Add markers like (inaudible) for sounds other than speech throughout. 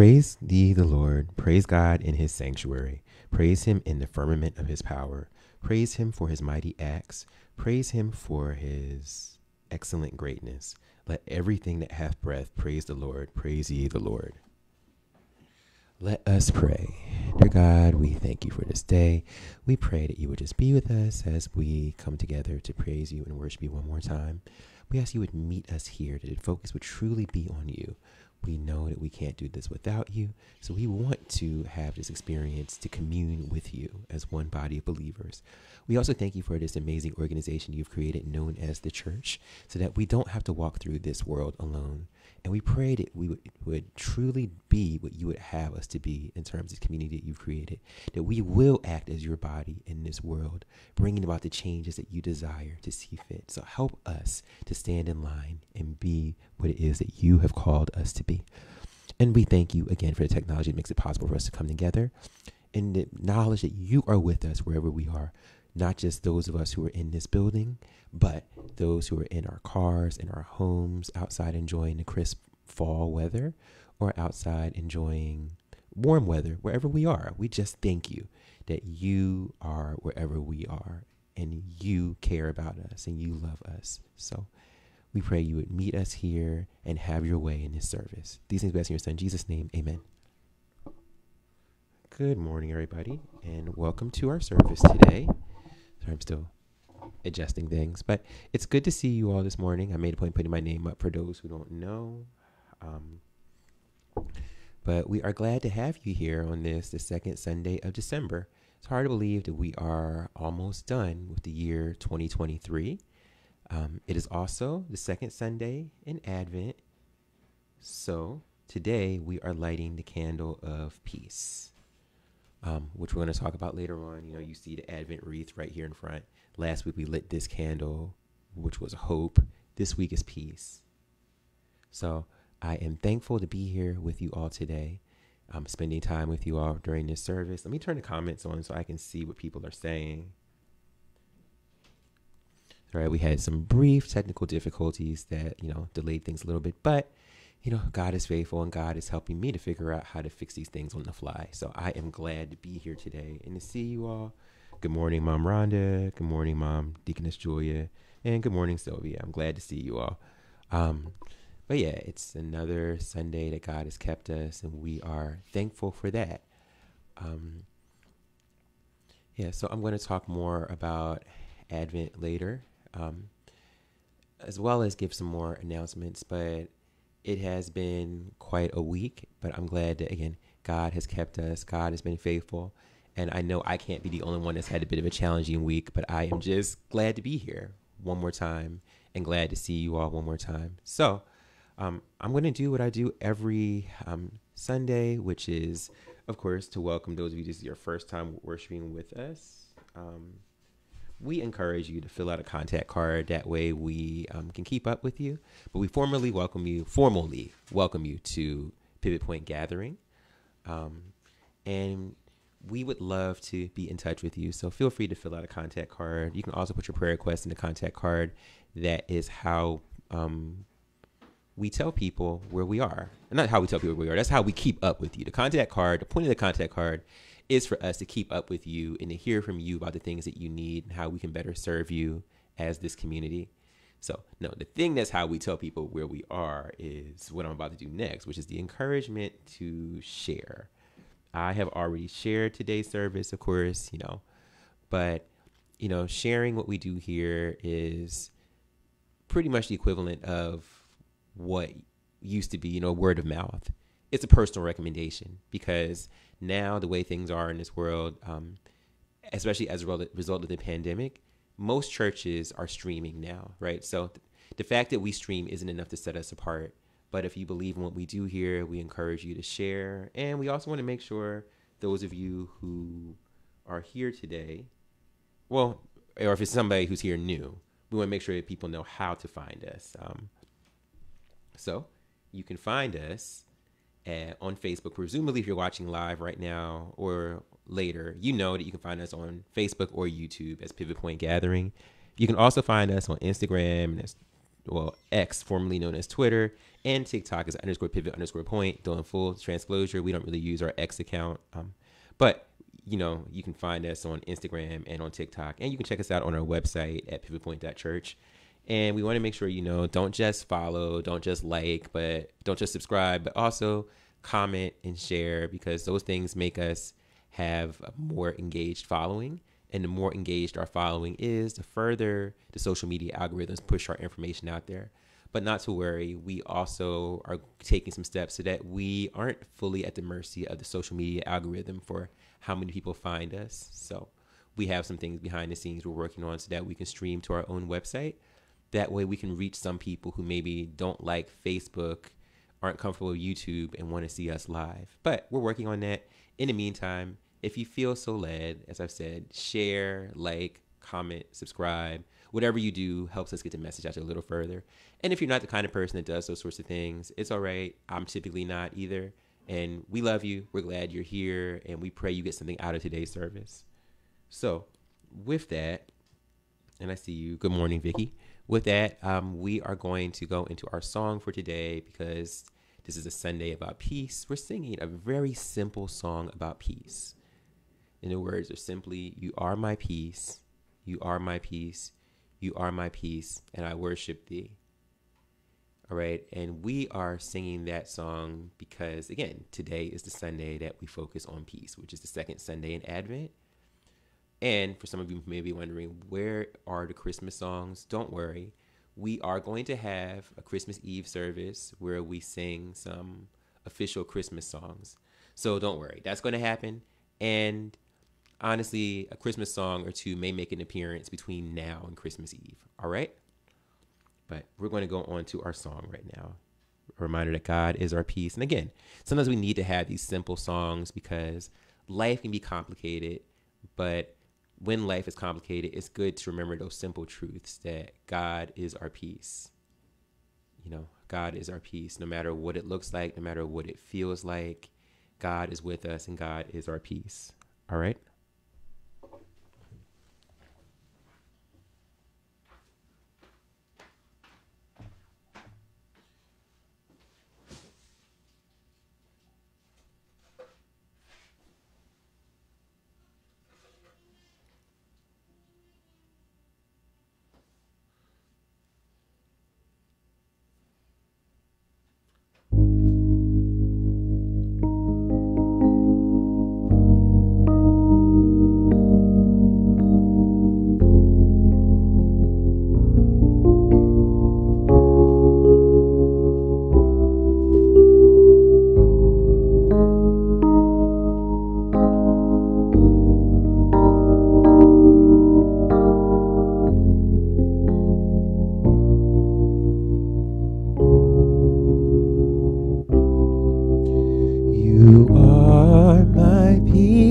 Praise thee, the Lord. Praise God in his sanctuary. Praise him in the firmament of his power. Praise him for his mighty acts. Praise him for his excellent greatness. Let everything that hath breath praise the Lord. Praise ye the Lord. Let us pray. Dear God, we thank you for this day. We pray that you would just be with us as we come together to praise you and worship you one more time. We ask you would meet us here, that the focus would truly be on you. We know that we can't do this without you. So we want to have this experience to commune with you as one body of believers. We also thank you for this amazing organization you've created known as the church so that we don't have to walk through this world alone. And we pray that we would, would truly be what you would have us to be in terms of community that you've created, that we will act as your body in this world, bringing about the changes that you desire to see fit. So help us to stand in line and be what it is that you have called us to be. And we thank you again for the technology that makes it possible for us to come together and the knowledge that you are with us wherever we are, not just those of us who are in this building, but those who are in our cars, in our homes, outside enjoying the crisp fall weather, or outside enjoying warm weather, wherever we are. We just thank you that you are wherever we are and you care about us and you love us. So we pray you would meet us here and have your way in this service. These things bless in your son, Jesus' name. Amen. Good morning, everybody, and welcome to our service today. Sorry, I'm still adjusting things, but it's good to see you all this morning. I made a point putting my name up for those who don't know. Um, but we are glad to have you here on this, the second Sunday of December. It's hard to believe that we are almost done with the year 2023. Um, it is also the second Sunday in Advent. So today we are lighting the candle of peace, um, which we're going to talk about later on. You know, you see the Advent wreath right here in front. Last week we lit this candle, which was hope. This week is peace. So I am thankful to be here with you all today. I'm spending time with you all during this service. Let me turn the comments on so I can see what people are saying. All right, we had some brief technical difficulties that, you know, delayed things a little bit, but you know, God is faithful and God is helping me to figure out how to fix these things on the fly. So I am glad to be here today and to see you all. Good morning, Mom Rhonda. Good morning, Mom Deaconess Julia. And good morning, Sylvia. I'm glad to see you all. Um, but yeah, it's another Sunday that God has kept us, and we are thankful for that. Um, yeah, so I'm going to talk more about Advent later, um, as well as give some more announcements. But it has been quite a week, but I'm glad that, again, God has kept us, God has been faithful. And I know I can't be the only one that's had a bit of a challenging week, but I am just glad to be here one more time and glad to see you all one more time. So, um, I'm going to do what I do every um, Sunday, which is, of course, to welcome those of you this is your first time worshiping with us. Um, we encourage you to fill out a contact card. That way, we um, can keep up with you. But we formally welcome you, formally welcome you to Pivot Point Gathering, um, and we would love to be in touch with you. So feel free to fill out a contact card. You can also put your prayer request in the contact card. That is how um, we tell people where we are. And not how we tell people where we are. That's how we keep up with you. The contact card, the point of the contact card is for us to keep up with you and to hear from you about the things that you need and how we can better serve you as this community. So, no, the thing that's how we tell people where we are is what I'm about to do next, which is the encouragement to share. I have already shared today's service, of course, you know, but, you know, sharing what we do here is pretty much the equivalent of what used to be, you know, word of mouth. It's a personal recommendation because now the way things are in this world, um, especially as a result of the pandemic, most churches are streaming now, right? So th- the fact that we stream isn't enough to set us apart. But if you believe in what we do here, we encourage you to share. And we also want to make sure those of you who are here today, well, or if it's somebody who's here new, we want to make sure that people know how to find us. Um, so you can find us on Facebook. Presumably, if you're watching live right now or later, you know that you can find us on Facebook or YouTube as Pivot Point Gathering. You can also find us on Instagram, well, X, formerly known as Twitter, and TikTok is underscore pivot underscore point. Doing full transclosure, we don't really use our X account, um, but you know you can find us on Instagram and on TikTok, and you can check us out on our website at pivotpoint.church. And we want to make sure you know, don't just follow, don't just like, but don't just subscribe, but also comment and share because those things make us have a more engaged following. And the more engaged our following is, the further the social media algorithms push our information out there. But not to worry, we also are taking some steps so that we aren't fully at the mercy of the social media algorithm for how many people find us. So we have some things behind the scenes we're working on so that we can stream to our own website. That way we can reach some people who maybe don't like Facebook, aren't comfortable with YouTube, and want to see us live. But we're working on that. In the meantime, if you feel so led, as I've said, share, like, comment, subscribe. Whatever you do helps us get the message out a little further. And if you're not the kind of person that does those sorts of things, it's all right. I'm typically not either. And we love you. We're glad you're here. And we pray you get something out of today's service. So, with that, and I see you. Good morning, Vicky. With that, um, we are going to go into our song for today because this is a Sunday about peace. We're singing a very simple song about peace. And the words are simply, You are my peace, you are my peace, you are my peace, and I worship thee. All right. And we are singing that song because, again, today is the Sunday that we focus on peace, which is the second Sunday in Advent. And for some of you may be wondering, where are the Christmas songs? Don't worry. We are going to have a Christmas Eve service where we sing some official Christmas songs. So don't worry. That's going to happen. And honestly, a Christmas song or two may make an appearance between now and Christmas Eve. All right? But we're going to go on to our song right now. A reminder that God is our peace. And again, sometimes we need to have these simple songs because life can be complicated. But when life is complicated, it's good to remember those simple truths that God is our peace. You know, God is our peace. No matter what it looks like, no matter what it feels like, God is with us and God is our peace. All right? peace.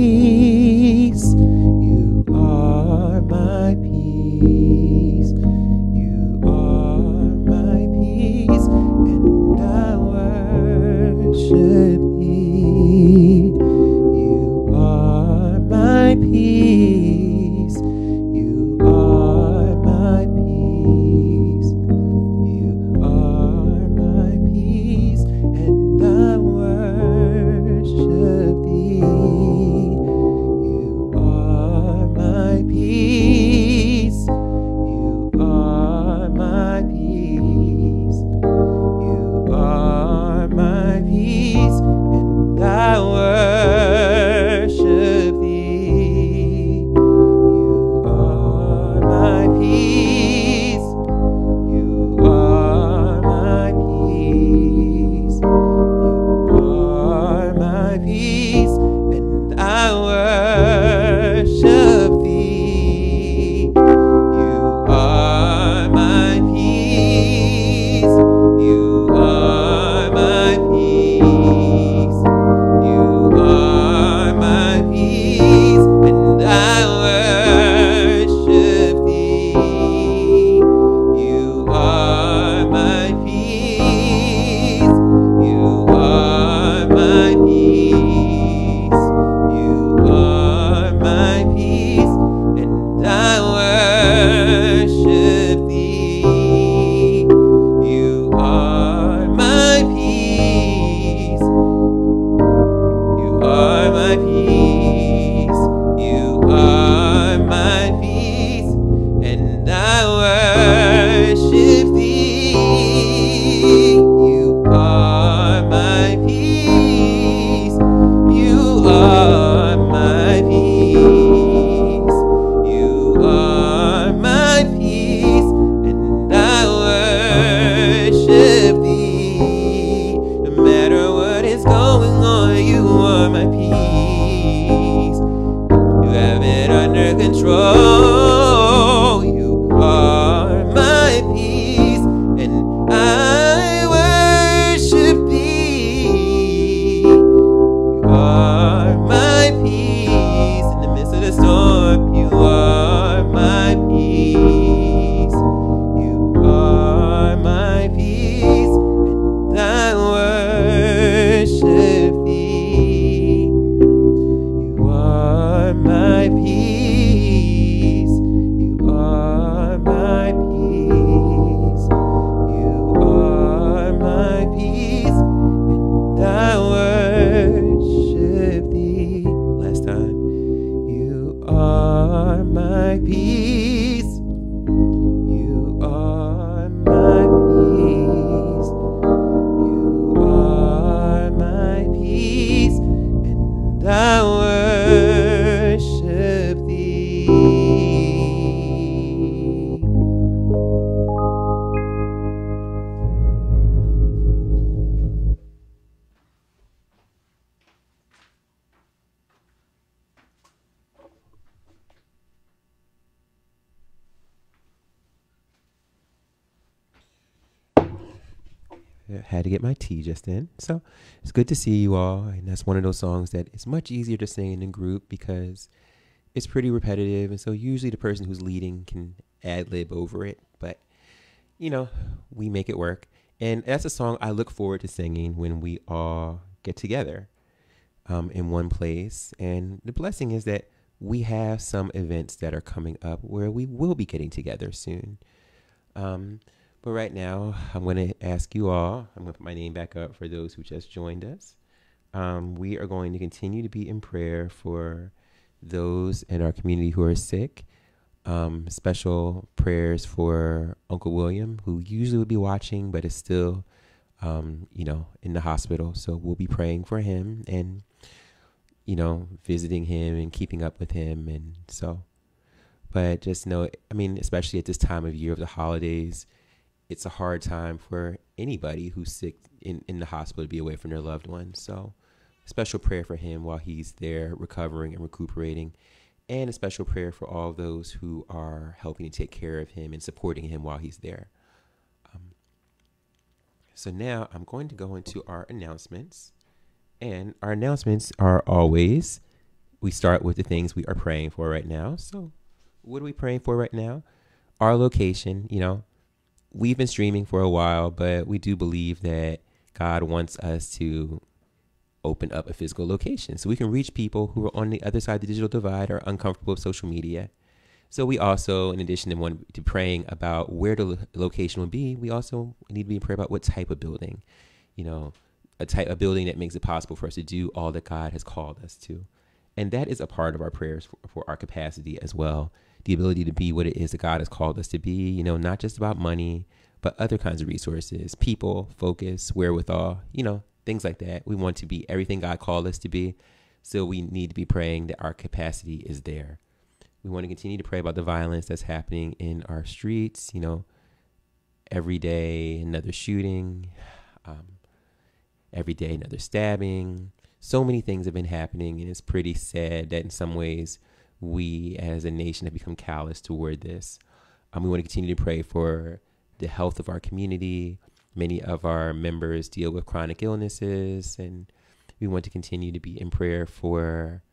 To get my tea just in. So it's good to see you all. And that's one of those songs that it's much easier to sing in a group because it's pretty repetitive. And so usually the person who's leading can ad lib over it. But, you know, we make it work. And that's a song I look forward to singing when we all get together um, in one place. And the blessing is that we have some events that are coming up where we will be getting together soon. Um, but right now, I'm going to ask you all, I'm going to put my name back up for those who just joined us. Um, we are going to continue to be in prayer for those in our community who are sick. Um, special prayers for Uncle William, who usually would be watching, but is still, um, you know, in the hospital. So we'll be praying for him and, you know, visiting him and keeping up with him. And so, but just know, I mean, especially at this time of year of the holidays, it's a hard time for anybody who's sick in, in the hospital to be away from their loved one. So, special prayer for him while he's there recovering and recuperating, and a special prayer for all those who are helping to take care of him and supporting him while he's there. Um, so, now I'm going to go into our announcements. And our announcements are always we start with the things we are praying for right now. So, what are we praying for right now? Our location, you know, we've been streaming for a while, but we do believe that God wants us to open up a physical location so we can reach people who are on the other side of the digital divide or uncomfortable with social media. So we also, in addition to, one, to praying about where the lo- location would be, we also need to be in prayer about what type of building, you know, a type of building that makes it possible for us to do all that God has called us to. And that is a part of our prayers for, for our capacity as well. The ability to be what it is that God has called us to be, you know, not just about money, but other kinds of resources, people, focus, wherewithal, you know, things like that. We want to be everything God called us to be. So we need to be praying that our capacity is there. We want to continue to pray about the violence that's happening in our streets, you know, every day, another shooting, um, every day, another stabbing. So many things have been happening, and it's pretty sad that in some ways we as a nation have become callous toward this. Um, we want to continue to pray for the health of our community. Many of our members deal with chronic illnesses, and we want to continue to be in prayer for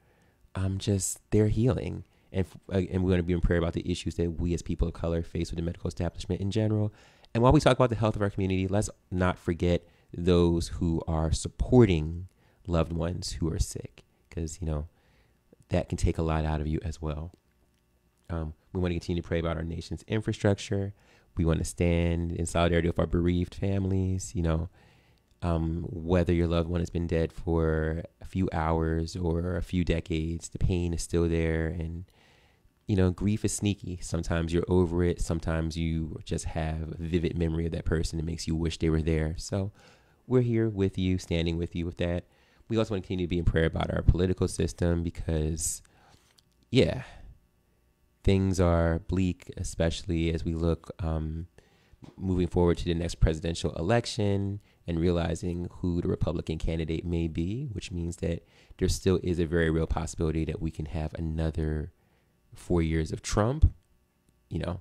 um, just their healing. And, uh, and we want to be in prayer about the issues that we as people of color face with the medical establishment in general. And while we talk about the health of our community, let's not forget those who are supporting loved ones who are sick, because, you know, that can take a lot out of you as well. Um, we want to continue to pray about our nation's infrastructure. We want to stand in solidarity with our bereaved families. You know, um, whether your loved one has been dead for a few hours or a few decades, the pain is still there. And, you know, grief is sneaky. Sometimes you're over it. Sometimes you just have a vivid memory of that person that makes you wish they were there. So we're here with you, standing with you with that. We also want to continue to be in prayer about our political system because, yeah, things are bleak, especially as we look um, moving forward to the next presidential election and realizing who the Republican candidate may be, which means that there still is a very real possibility that we can have another four years of Trump, you know.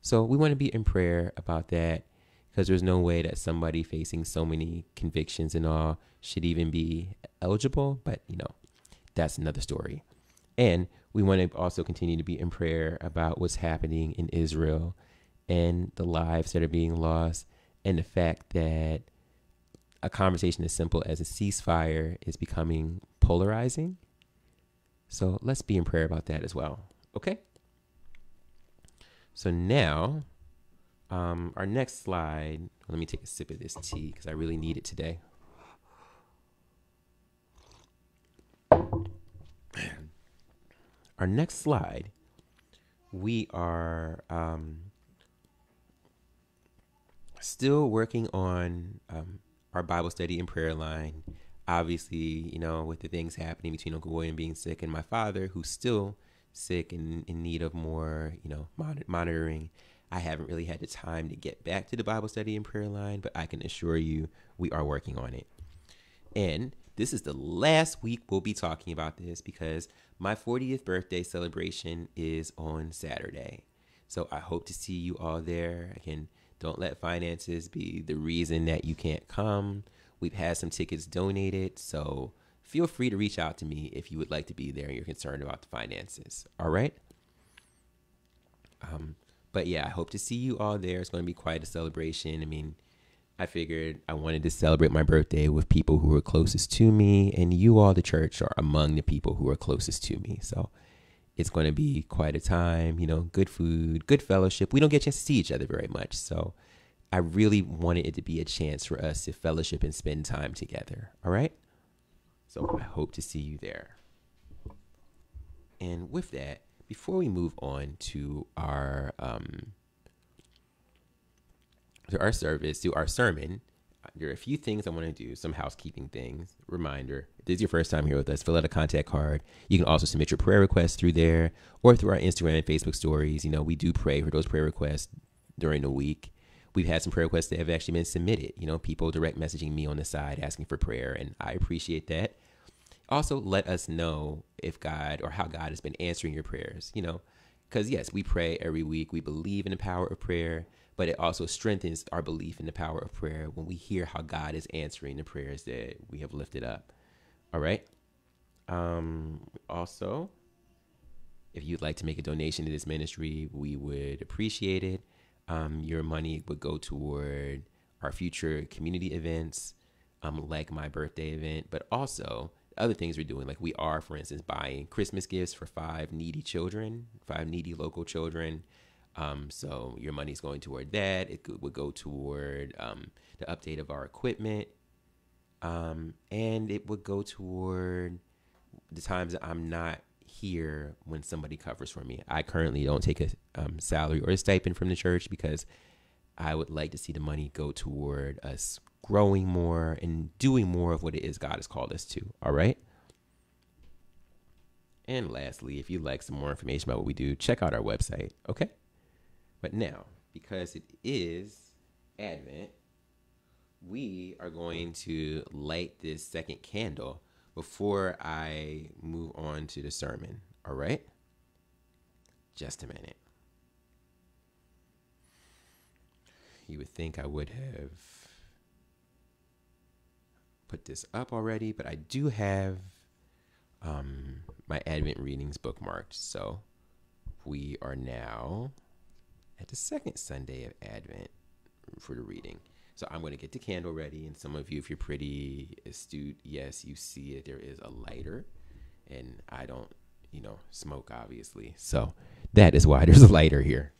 So we want to be in prayer about that because there's no way that somebody facing so many convictions and all should even be eligible. But, you know, that's another story. And we want to also continue to be in prayer about what's happening in Israel and the lives that are being lost and the fact that a conversation as simple as a ceasefire is becoming polarizing. So let's be in prayer about that as well. Okay? So now, um, our next slide, let me take a sip of this tea because I really need it today. Our next slide, we are um, still working on um, our Bible study and prayer line. Obviously, you know, with the things happening between Uncle William being sick and my father, who's still sick and in need of more, you know, mon- monitoring, I haven't really had the time to get back to the Bible study and prayer line, but I can assure you we are working on it. And this is the last week we'll be talking about this because my 40th birthday celebration is on Saturday. So I hope to see you all there. Again, don't let finances be the reason that you can't come. We've had some tickets donated, so feel free to reach out to me if you would like to be there and you're concerned about the finances. All right? Um, but yeah, I hope to see you all there. It's going to be quite a celebration. I mean, I figured I wanted to celebrate my birthday with people who are closest to me, and you all, the church, are among the people who are closest to me. So it's going to be quite a time, you know, good food, good fellowship. We don't get a chance to see each other very much. So I really wanted it to be a chance for us to fellowship and spend time together. All right. So I hope to see you there. And with that, before we move on to our um, to our service, to our sermon, there are a few things I want to do, some housekeeping things. Reminder if this is your first time here with us, fill out a contact card. You can also submit your prayer requests through there or through our Instagram and Facebook stories. You know, we do pray for those prayer requests during the week. We've had some prayer requests that have actually been submitted. You know, people direct messaging me on the side asking for prayer, and I appreciate that. Also, let us know if God or how God has been answering your prayers, you know, because yes, we pray every week. We believe in the power of prayer but it also strengthens our belief in the power of prayer when we hear how God is answering the prayers that we have lifted up. All right. Um, also, if you'd like to make a donation to this ministry, we would appreciate it. Um, your money would go toward our future community events, um, like my birthday event, but also other things we're doing. Like we are, for instance, buying Christmas gifts for five needy children, five needy local children. Um, so your money's going toward that. It would go toward um, the update of our equipment, um, and it would go toward the times that I'm not here when somebody covers for me. I currently don't take a um, salary or a stipend from the church because I would like to see the money go toward us growing more and doing more of what it is God has called us to. All right. And lastly, if you'd like some more information about what we do, check out our website. Okay. But now, because it is Advent, we are going to light this second candle before I move on to the sermon. All right? Just a minute. You would think I would have put this up already, but I do have um, my Advent readings bookmarked. So we are now at the second Sunday of Advent for the reading. So I'm going to get the candle ready. And some of you, if you're pretty astute, yes, you see it. There is a lighter. And I don't, you know, smoke, obviously. So that is why there's a lighter here.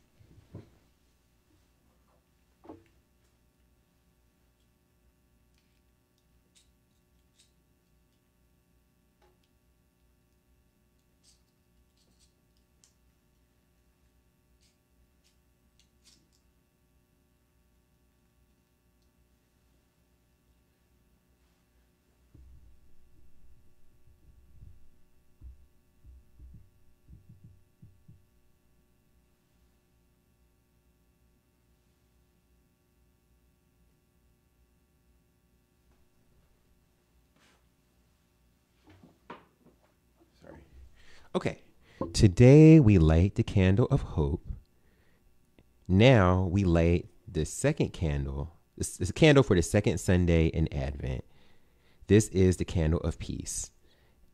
Okay. Today we light the candle of hope. Now we light the second candle, this candle for the second Sunday in Advent. This is the candle of peace.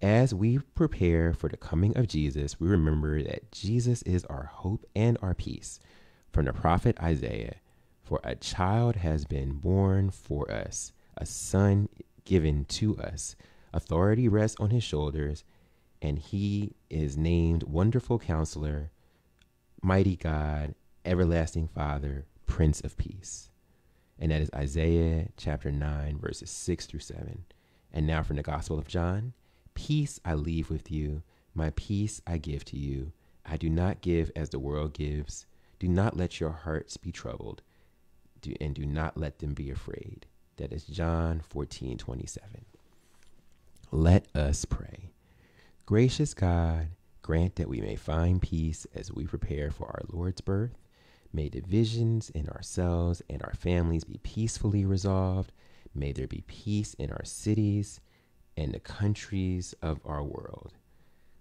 As we prepare for the coming of Jesus, we remember that Jesus is our hope and our peace. From the prophet Isaiah, for a child has been born for us, a son given to us. Authority rests on his shoulders, and he is named Wonderful Counselor, Mighty God, Everlasting Father, Prince of Peace. And that is Isaiah chapter 9, verses 6 through 7. And now from the Gospel of John Peace I leave with you, my peace I give to you. I do not give as the world gives. Do not let your hearts be troubled, and do not let them be afraid. That is John 14, 27. Let us pray. Gracious God, grant that we may find peace as we prepare for our Lord's birth. May divisions in ourselves and our families be peacefully resolved. May there be peace in our cities and the countries of our world.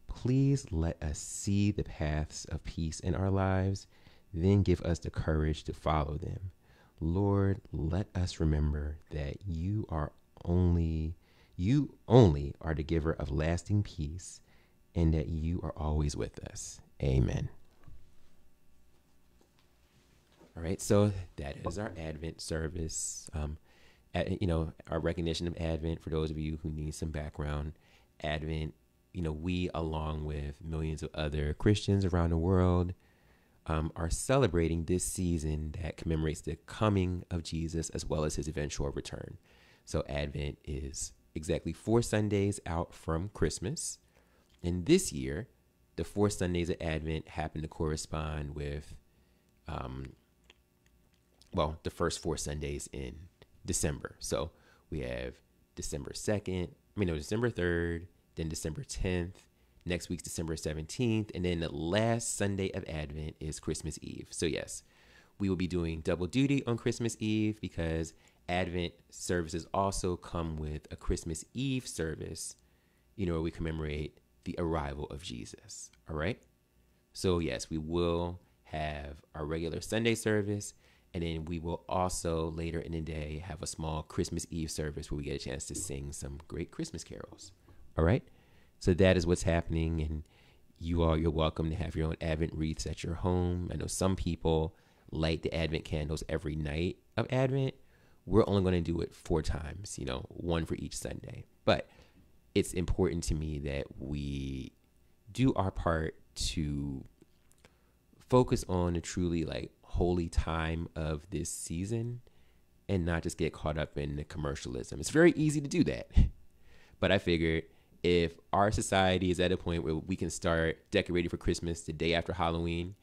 Please let us see the paths of peace in our lives, then give us the courage to follow them. Lord, let us remember that you are only you only are the giver of lasting peace and that you are always with us. Amen. All right, so that is our Advent service. Um, at, you know, our recognition of Advent, for those of you who need some background, Advent, you know, we, along with millions of other Christians around the world, um, are celebrating this season that commemorates the coming of Jesus as well as his eventual return. So, Advent is exactly four Sundays out from Christmas. And this year, the four Sundays of Advent happen to correspond with, um, well, the first four Sundays in December. So we have December 2nd, I mean, no, December 3rd, then December 10th. Next week's December 17th. And then the last Sunday of Advent is Christmas Eve. So, yes, we will be doing double duty on Christmas Eve because Advent services also come with a Christmas Eve service, you know, where we commemorate the arrival of Jesus. All right. So, yes, we will have our regular Sunday service and then we will also later in the day have a small Christmas Eve service where we get a chance to sing some great Christmas carols. All right. So that is what's happening. And you all, you're welcome to have your own Advent wreaths at your home. I know some people light the Advent candles every night of Advent. We're only going to do it four times, you know, one for each Sunday. But it's important to me that we do our part to focus on the truly like holy time of this season and not just get caught up in the commercialism. It's very easy to do that. (laughs) But I figured if our society is at a point where we can start decorating for Christmas the day after Halloween,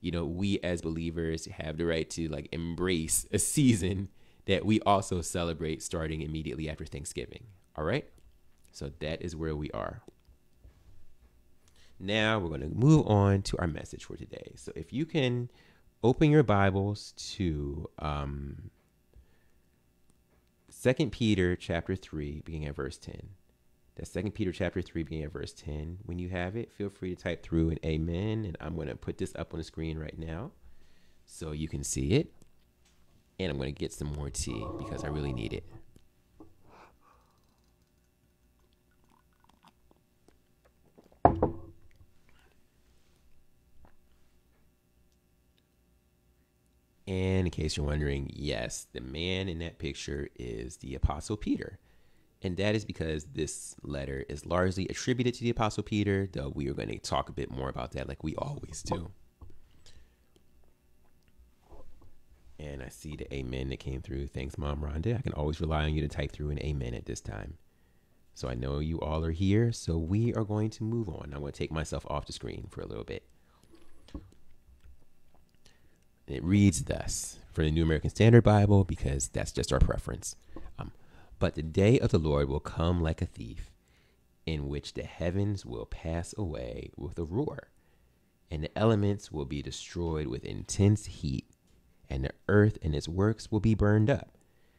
you know, we as believers have the right to like embrace a season that we also celebrate starting immediately after Thanksgiving. All right? So that is where we are. Now we're going to move on to our message for today. So if you can open your Bibles to um, 2 Peter chapter 3, beginning at verse 10. That's 2 Peter chapter 3, beginning at verse 10. When you have it, feel free to type through an amen. And I'm going to put this up on the screen right now so you can see it. And I'm going to get some more tea because I really need it. And in case you're wondering, yes, the man in that picture is the Apostle Peter. And that is because this letter is largely attributed to the Apostle Peter, though we are going to talk a bit more about that like we always do. And I see the amen that came through. Thanks, Mom Rhonda. I can always rely on you to type through an amen at this time. So I know you all are here. So we are going to move on. I'm going to take myself off the screen for a little bit. It reads thus for the New American Standard Bible because that's just our preference. Um, but the day of the Lord will come like a thief, in which the heavens will pass away with a roar, and the elements will be destroyed with intense heat, and the earth and its works will be burned up.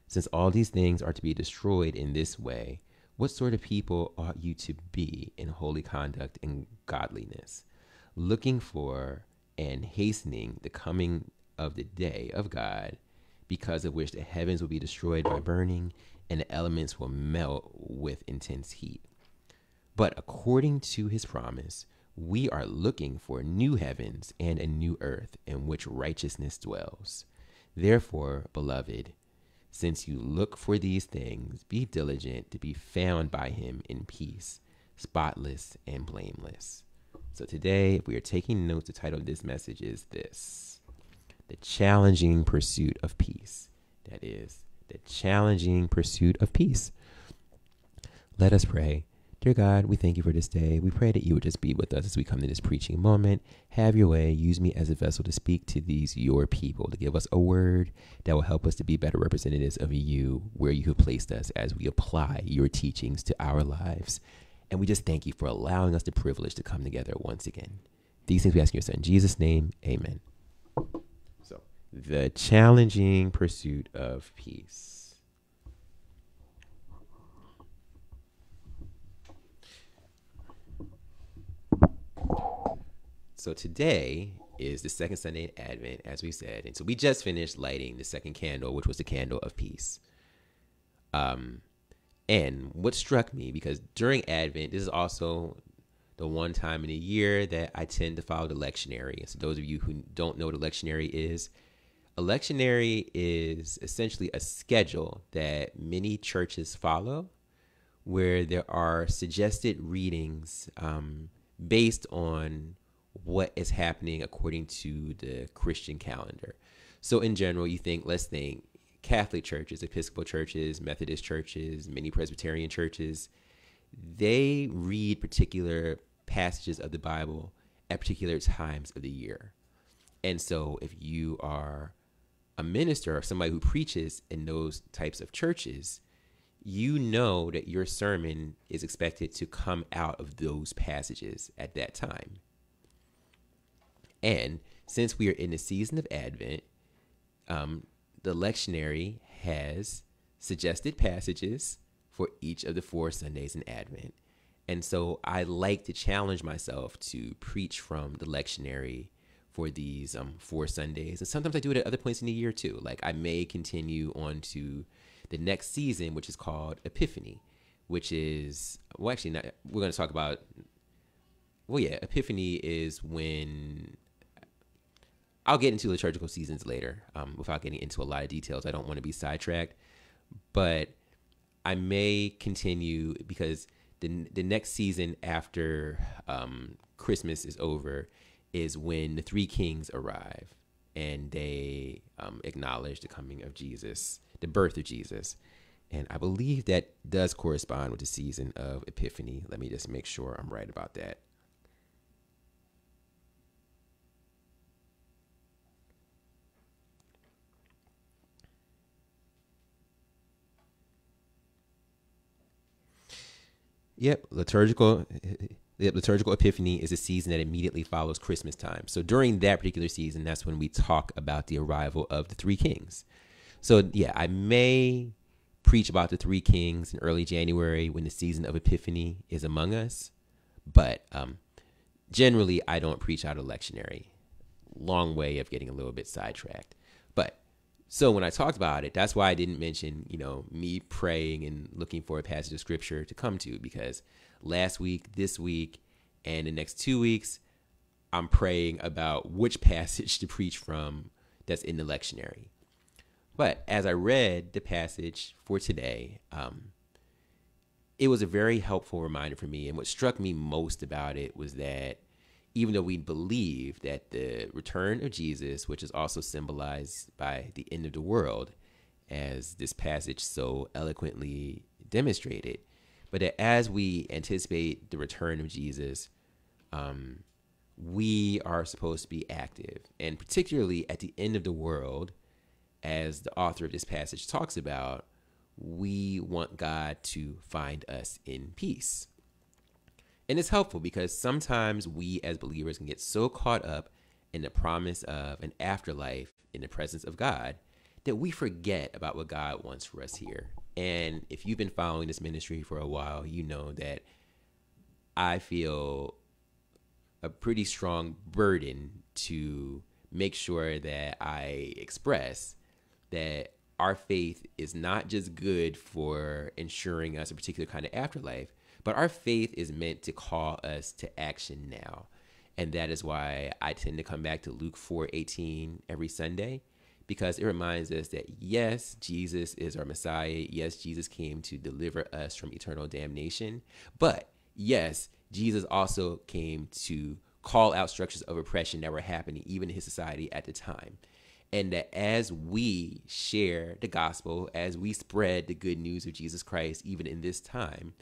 Since all these things are to be destroyed in this way, what sort of people ought you to be in holy conduct and godliness? looking for and hastening the coming of the day of God, because of which the heavens will be destroyed by burning and the elements will melt with intense heat. But according to his promise, we are looking for new heavens and a new earth in which righteousness dwells. Therefore, beloved, since you look for these things, be diligent to be found by him in peace, spotless and blameless. So today, if we are taking notes, the title of this message is this The Challenging Pursuit of Peace. That is, the challenging pursuit of peace. Let us pray. Dear God, we thank you for this day. We pray that you would just be with us as we come to this preaching moment. Have your way. Use me as a vessel to speak to these, your people, to give us a word that will help us to be better representatives of you where you have placed us as we apply your teachings to our lives. And we just thank you for allowing us the privilege to come together once again. These things we ask in your son, in Jesus' name, amen. So, the challenging pursuit of peace. So today is the second Sunday in Advent, as we said, and so we just finished lighting the second candle, which was the candle of peace. Um, and what struck me because during Advent, this is also the one time in a year that I tend to follow the lectionary. So those of you who don't know what a lectionary is, a lectionary is essentially a schedule that many churches follow, where there are suggested readings um, based on what is happening according to the Christian calendar. So, in general, you think, let's think Catholic churches, Episcopal churches, Methodist churches, many Presbyterian churches, they read particular passages of the Bible at particular times of the year. And so, if you are a minister or somebody who preaches in those types of churches, you know that your sermon is expected to come out of those passages at that time. And since we are in the season of Advent, um, the lectionary has suggested passages for each of the four Sundays in Advent. And so I like to challenge myself to preach from the lectionary for these um, four Sundays. And sometimes I do it at other points in the year too. Like I may continue on to the next season, which is called Epiphany, which is, well, actually, not, we're going to talk about, well, yeah, Epiphany is when I'll get into liturgical seasons later um, without getting into a lot of details. I don't want to be sidetracked, but I may continue because the the next season after um, Christmas is over is when the three kings arrive and they um, acknowledge the coming of Jesus, the birth of Jesus. And I believe that does correspond with the season of Epiphany. Let me just make sure I'm right about that. Yep, liturgical. Yep, liturgical epiphany is a season that immediately follows Christmas time. So during that particular season, that's when we talk about the arrival of the three kings. So yeah, I may preach about the three kings in early January when the season of Epiphany is among us, but um, generally I don't preach out of lectionary. Long way of getting a little bit sidetracked, but so when I talked about it, that's why I didn't mention, you know, me praying and looking for a passage of scripture to come to because last week, this week, and the next two weeks, I'm praying about which (laughs) passage to preach from that's in the lectionary. But as I read the passage for today, um, it was a very helpful reminder for me. And what struck me most about it was that even though we believe that the return of Jesus, which is also symbolized by the end of the world, as this passage so eloquently demonstrated, but that as we anticipate the return of Jesus, um, we are supposed to be active. And particularly at the end of the world, as the author of this passage talks about, we want God to find us in peace. And it's helpful because sometimes we as believers can get so caught up in the promise of an afterlife in the presence of God that we forget about what God wants for us here. And if you've been following this ministry for a while, you know that I feel a pretty strong burden to make sure that I express that our faith is not just good for ensuring us a particular kind of afterlife, but our faith is meant to call us to action now. And that is why I tend to come back to Luke 4:18 every Sunday because it reminds us that yes, Jesus is our Messiah. Yes, Jesus came to deliver us from eternal damnation. But yes, Jesus also came to call out structures of oppression that were happening even in his society at the time. And that as we share the gospel, as we spread the good news of Jesus Christ, even in this time,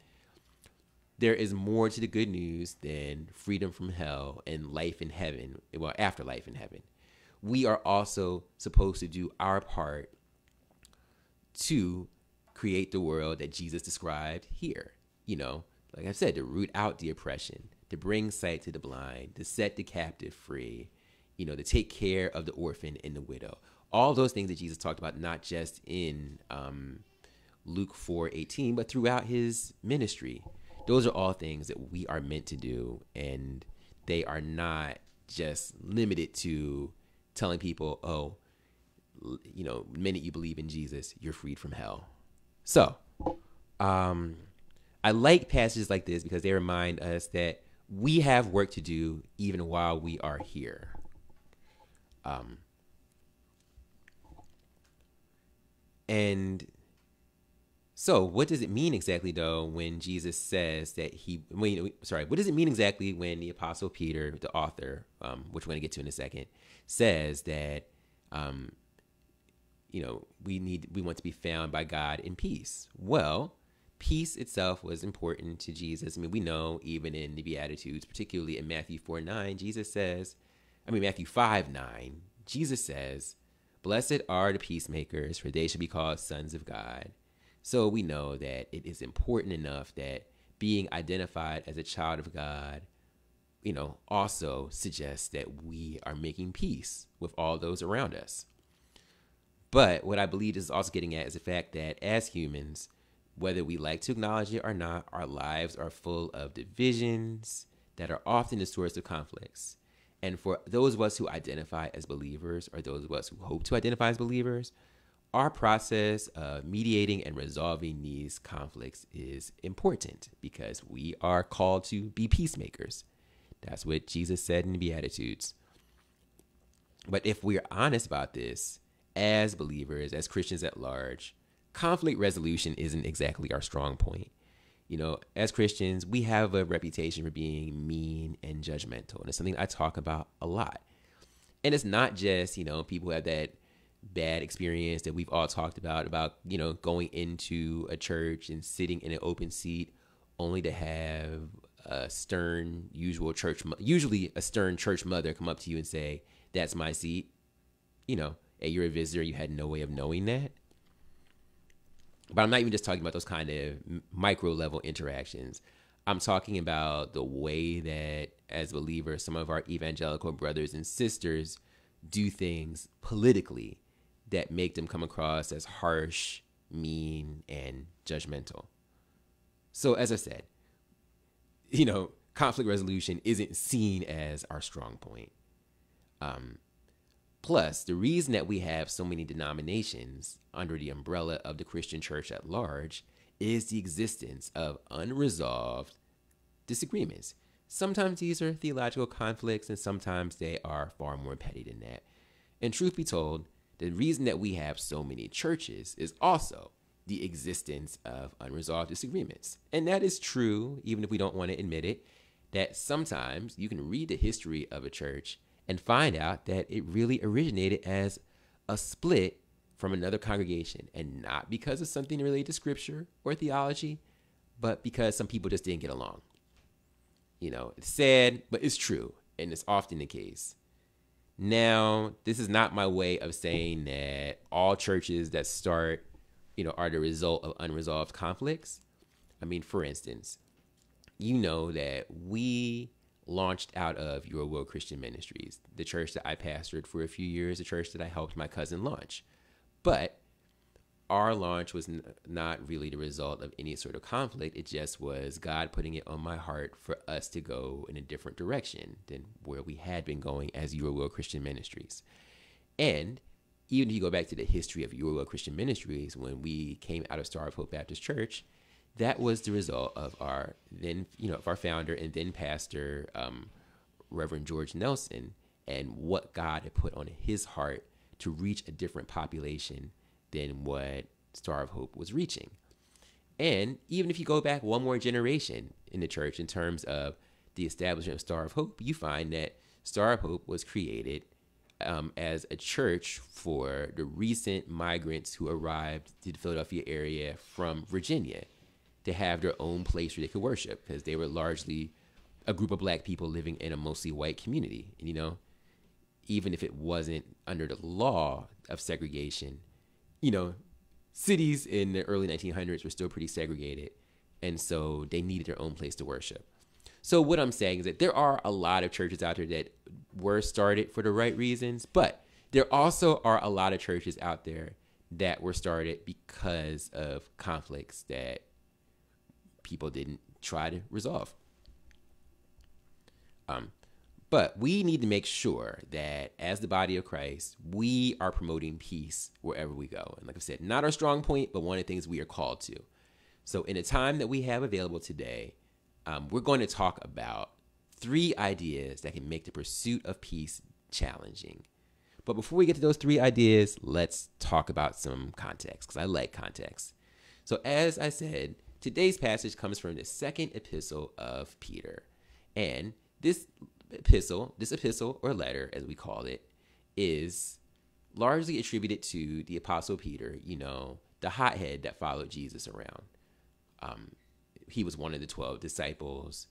there is more to the good news than freedom from hell and life in heaven, well, afterlife in heaven. We are also supposed to do our part to create the world that Jesus described here. You know, like I said, to root out the oppression, to bring sight to the blind, to set the captive free, you know, to take care of the orphan and the widow. All those things that Jesus talked about, not just in um, Luke 4 18, but throughout his ministry. Those are all things that we are meant to do, and they are not just limited to telling people, oh, you know, the minute you believe in Jesus, you're freed from hell. So, um, I like passages like this because they remind us that we have work to do even while we are here. Um, and so, what does it mean exactly, though, when Jesus says that he? When, sorry, what does it mean exactly when the Apostle Peter, the author, um, which we're going to get to in a second, says that, um, you know, we need we want to be found by God in peace? Well, peace itself was important to Jesus. I mean, we know even in the Beatitudes, particularly in Matthew 4 9, Jesus says, I mean, Matthew 5 9, Jesus says, Blessed are the peacemakers, for they shall be called sons of God. So we know that it is important enough that being identified as a child of God, you know, also suggests that we are making peace with all those around us. But what I believe is also getting at is the fact that as humans, whether we like to acknowledge it or not, our lives are full of divisions that are often the source of conflicts. And for those of us who identify as believers, or those of us who hope to identify as believers, our process of mediating and resolving these conflicts is important because we are called to be peacemakers. That's what Jesus said in the Beatitudes. But if we're honest about this, as believers, as Christians at large, conflict resolution isn't exactly our strong point. You know, as Christians, we have a reputation for being mean and judgmental, and it's something I talk about a lot. And it's not just, you know, people have that bad experience that we've all talked about about, you know, going into a church and sitting in an open seat only to have a stern usual church usually a stern church mother come up to you and say, "That's my seat." You know, hey, you're a visitor, you had no way of knowing that but I'm not even just talking about those kind of micro level interactions. I'm talking about the way that, as believers, some of our evangelical brothers and sisters do things politically that make them come across as harsh, mean, and judgmental. So, as I said, you know, conflict resolution isn't seen as our strong point. Um, Plus, the reason that we have so many denominations under the umbrella of the Christian church at large is the existence of unresolved disagreements. Sometimes these are theological conflicts, and sometimes they are far more petty than that. And truth be told, the reason that we have so many churches is also the existence of unresolved disagreements. And that is true, even if we don't want to admit it, that sometimes you can read the history of a church and find out that it really originated as a split from another congregation and not because of something related to scripture or theology, but because some people just didn't get along. You know, it's sad, but it's true, and it's often the case. Now, this is not my way of saying that all churches that start, you know, are the result of unresolved conflicts. I mean, for instance, you know that we launched out of Your Will Christian Ministries, the church that I pastored for a few years, the church that I helped my cousin launch. But our launch was n- not really the result of any sort of conflict. It just was God putting it on my heart for us to go in a different direction than where we had been going as Your Will Christian Ministries. And even if you go back to the history of Your Will Christian Ministries, when we came out of Star of Hope Baptist Church, that was the result of our then, you know, of our founder and then pastor, um, Reverend George Nelson, and what God had put on his heart to reach a different population than what Star of Hope was reaching. And even if you go back one more generation in the church in terms of the establishment of Star of Hope, you find that Star of Hope was created um, as a church for the recent migrants who arrived to the Philadelphia area from Virginia to have their own place where they could worship because they were largely a group of black people living in a mostly white community. And, you know, even if it wasn't under the law of segregation, you know, cities in the early 1900s were still pretty segregated. And so they needed their own place to worship. So, what I'm saying is that there are a lot of churches out there that were started for the right reasons, but there also are a lot of churches out there that were started because of conflicts that people didn't try to resolve. Um, but we need to make sure that as the body of Christ, we are promoting peace wherever we go. And like I said, not our strong point, but one of the things we are called to. So, in the time that we have available today, um, we're going to talk about three ideas that can make the pursuit of peace challenging. But before we get to those three ideas, let's talk about some context, because I like context. So, as I said, today's passage comes from the second epistle of Peter. And this epistle, this epistle or letter, as we call it, is largely attributed to the Apostle Peter, you know, the hothead that followed Jesus around. Um, he was one of the 12 disciples,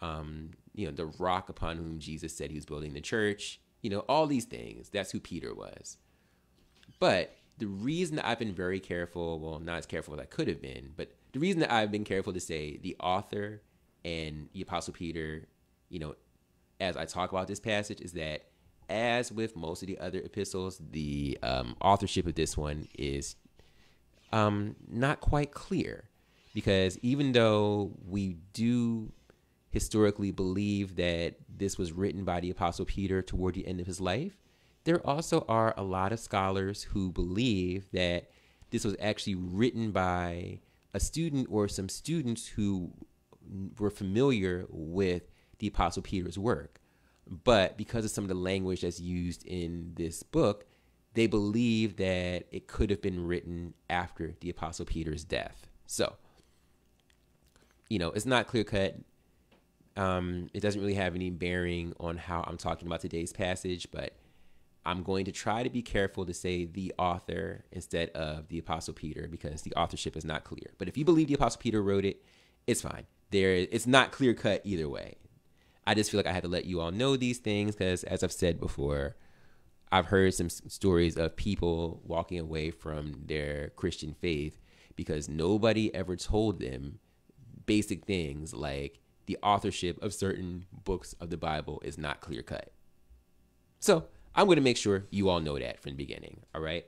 um, you know, the rock upon whom Jesus said he was building the church, you know, all these things. That's who Peter was. But the reason that I've been very careful, well, not as careful as I could have been, but the reason that I've been careful to say the author and the Apostle Peter, you know, as I talk about this passage is that, as with most of the other epistles, the um, authorship of this one is um, not quite clear. Because even though we do historically believe that this was written by the Apostle Peter toward the end of his life, there also are a lot of scholars who believe that this was actually written by a student or some students who were familiar with the Apostle Peter's work. But because of some of the language that's used in this book, they believe that it could have been written after the Apostle Peter's death. So, you know, it's not clear cut. Um, it doesn't really have any bearing on how I'm talking about today's passage, but I'm going to try to be careful to say the author instead of the Apostle Peter because the authorship is not clear. But if you believe the Apostle Peter wrote it, it's fine. There, it's not clear cut either way. I just feel like I had to let you all know these things because, as I've said before, I've heard some stories of people walking away from their Christian faith because nobody ever told them basic things like the authorship of certain books of the Bible is not clear cut. So I'm going to make sure you all know that from the beginning. All right.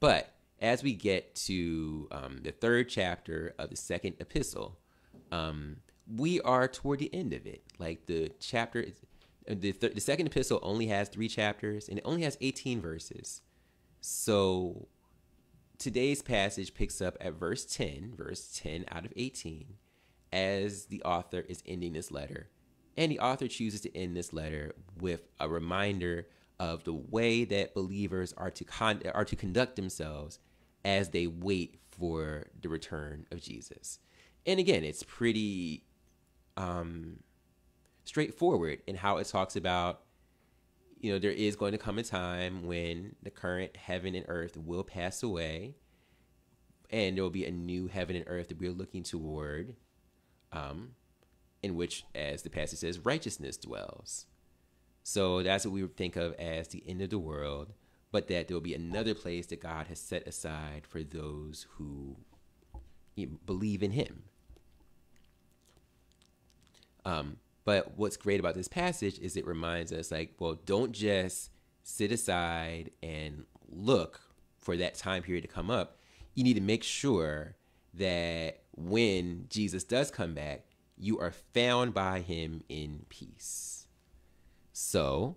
But as we get to um, the third chapter of the second epistle, um, we are toward the end of it. Like the chapter, uh, the, th- the second epistle only has three chapters and it only has 18 verses. So today's passage picks up at verse 10, verse 10 out of 18, as the author is ending this letter. And the author chooses to end this letter with a reminder of the way that believers are to con- are to conduct themselves as they wait for the return of Jesus. And again, it's pretty um, straightforward in how it talks about you know there is going to come a time when the current heaven and earth will pass away and there will be a new heaven and earth that we're looking toward um, in which as the passage says righteousness dwells. So that's what we would think of as the end of the world but that there will be another place that god has set aside for those who believe in him um, but what's great about this passage is it reminds us, like, well, don't just sit aside and look for that time period to come up, you need to make sure that when Jesus does come back, you are found by him in peace. So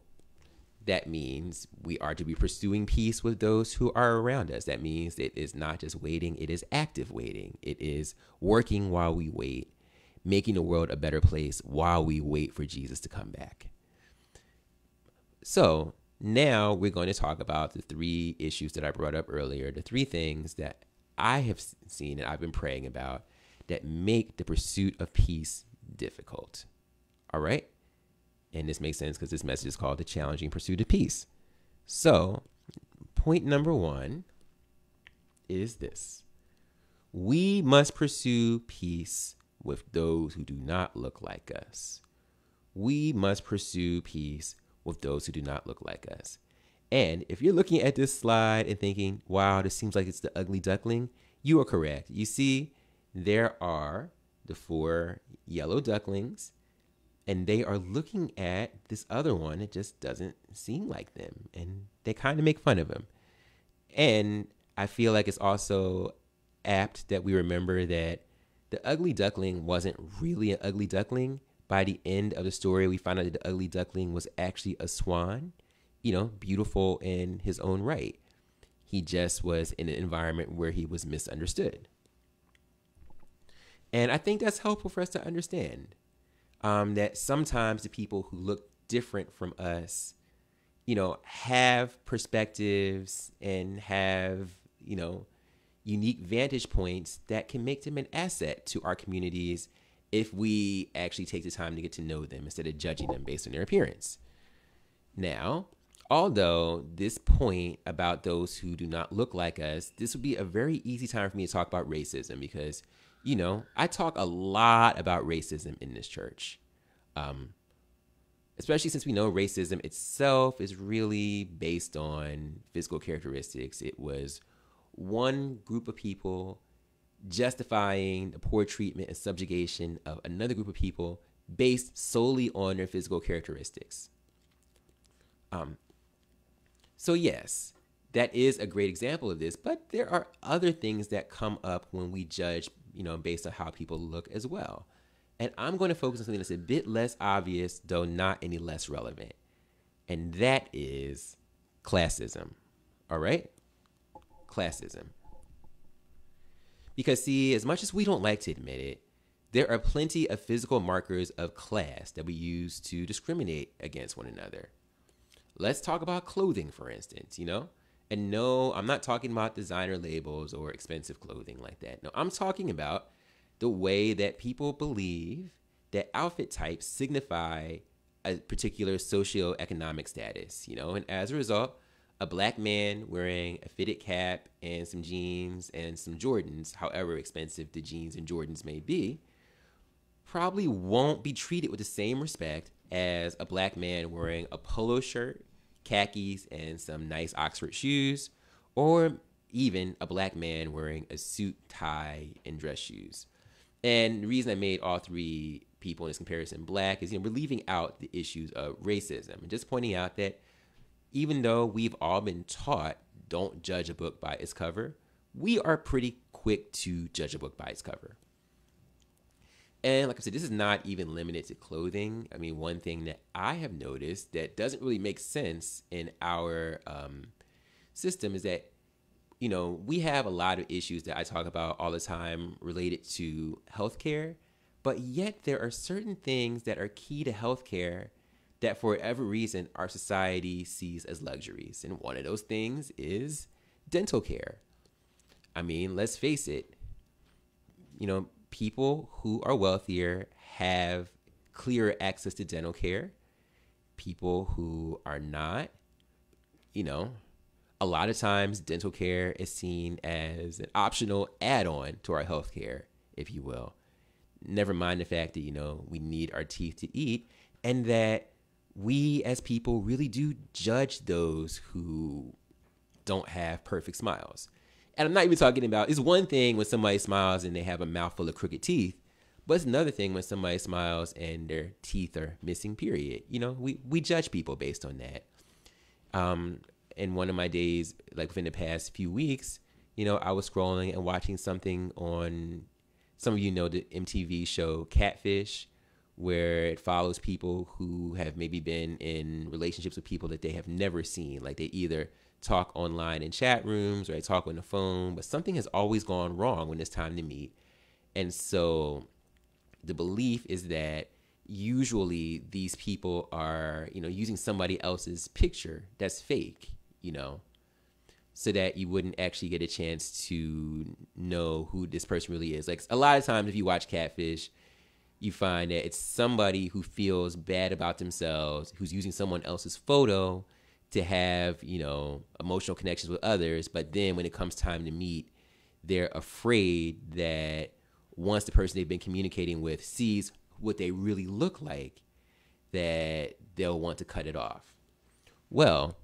that means we are to be pursuing peace with those who are around us. That means it is not just waiting, it is active waiting. It is working while we wait, making the world a better place while we wait for Jesus to come back. So now we're going to talk about the three issues that I brought up earlier, the three things that I have seen and I've been praying about that make the pursuit of peace difficult. All right? And this makes sense because this message is called The Challenging Pursuit of Peace. So, point number one is this we must pursue peace with those who do not look like us. We must pursue peace with those who do not look like us. And if you're looking at this slide and thinking, wow, this seems like it's the ugly duckling, you are correct. You see, there are the four yellow ducklings, and they are looking at this other one. It just doesn't seem like them, and they kind of make fun of him. And I feel like it's also apt that we remember that the ugly duckling wasn't really an ugly duckling. By the end of the story, we find out that the ugly duckling was actually a swan, you know, beautiful in his own right. He just was in an environment where he was misunderstood. And I think that's helpful for us to understand um, that sometimes the people who look different from us, you know, have perspectives and have, you know, unique vantage points that can make them an asset to our communities if we actually take the time to get to know them instead of judging them based on their appearance. Now, although this point about those who do not look like us, this would be a very easy time for me to talk about racism because you know, I talk a lot about racism in this church. Um, especially since we know racism itself is really based on physical characteristics. It was one group of people justifying the poor treatment and subjugation of another group of people based solely on their physical characteristics. Um, so, yes, that is a great example of this, but there are other things that come up when we judge you know, based on how people look as well. And I'm going to focus on something that's a bit less obvious, though not any less relevant. And that is classism. All right? Classism. Because, see, as much as we don't like to admit it, there are plenty of physical markers of class that we use to discriminate against one another. Let's talk about clothing, for instance, you know? And no, I'm not talking about designer labels or expensive clothing like that. No, I'm talking about the way that people believe that outfit types signify a particular socioeconomic status, you know, and as a result, a black man wearing a fitted cap and some jeans and some Jordans, however expensive the jeans and Jordans may be, probably won't be treated with the same respect as a black man wearing a polo shirt khakis, and some nice Oxford shoes, or even a black man wearing a suit, tie, and dress shoes. And the reason I made all three people in this comparison black is you know we're leaving out the issues of racism and just pointing out that even though we've all been taught don't judge a book by its cover, we are pretty quick to judge a book by its cover. And like I said, this is not even limited to clothing. I mean, one thing that I have noticed that doesn't really make sense in our um, system is that, you know, we have a lot of issues that I talk about all the time related to healthcare, but yet there are certain things that are key to healthcare that for whatever reason our society sees as luxuries. And one of those things is dental care. I mean, let's face it, you know, people who are wealthier have clearer access to dental care. People who are not, you know, a lot of times dental care is seen as an optional add on to our health care, if you will. Never mind the fact that, you know, we need our teeth to eat and that we as people really do judge those who don't have perfect smiles. And I'm not even talking about, it's one thing when somebody smiles and they have a mouthful of crooked teeth, but it's another thing when somebody smiles and their teeth are missing, period. You know, we, we judge people based on that. Um, in one of my days, like within the past few weeks, you know, I was scrolling and watching something on some of you know the MTV show Catfish, where it follows people who have maybe been in relationships with people that they have never seen. Like they either talk online in chat rooms or they talk on the phone, but something has always gone wrong when it's time to meet. And so the belief is that usually these people are, you know, using somebody else's picture that's fake, you know, so that you wouldn't actually get a chance to know who this person really is. Like a lot of times if you watch Catfish, you find that it's somebody who feels bad about themselves, who's using someone else's photo to have, you know, emotional connections with others, but then when it comes time to meet, they're afraid that once the person they've been communicating with sees what they really look like, that they'll want to cut it off. Well,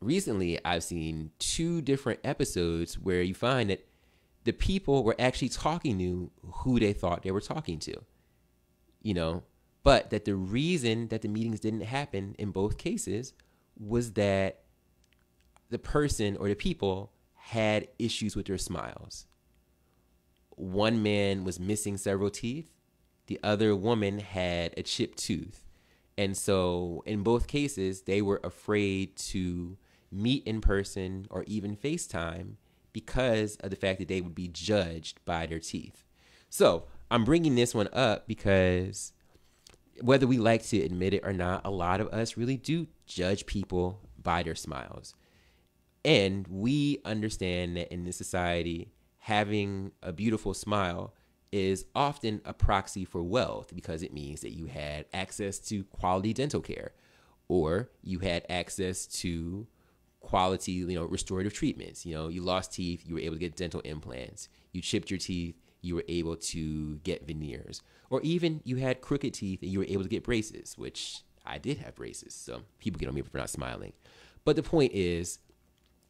recently I've seen two different episodes where you find that the people were actually talking to who they thought they were talking to. You know, but that the reason that the meetings didn't happen in both cases was that the person or the people had issues with their smiles. One man was missing several teeth, the other woman had a chipped tooth. And so, in both cases, they were afraid to meet in person or even FaceTime because of the fact that they would be judged by their teeth. So, I'm bringing this one up because whether we like to admit it or not, a lot of us really do judge people by their smiles. And we understand that in this society, having a beautiful smile is often a proxy for wealth because it means that you had access to quality dental care or you had access to quality, you know, restorative treatments. You know, you lost teeth, you were able to get dental implants. You chipped your teeth, you were able to get veneers. Or even you had crooked teeth and you were able to get braces, which I did have braces. So people get on me for not smiling. But the point is,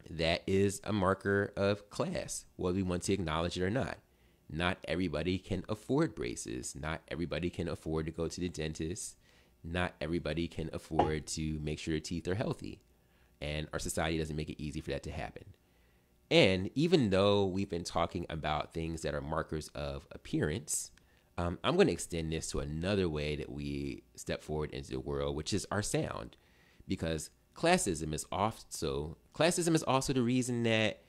that is a marker of class, whether we want to acknowledge it or not. Not everybody can afford braces. Not everybody can afford to go to the dentist. Not everybody can afford to make sure their teeth are healthy. And our society doesn't make it easy for that to happen. And even though we've been talking about things that are markers of appearance, um, I'm going to extend this to another way that we step forward into the world, which is our sound, because classism is also classism is also the reason that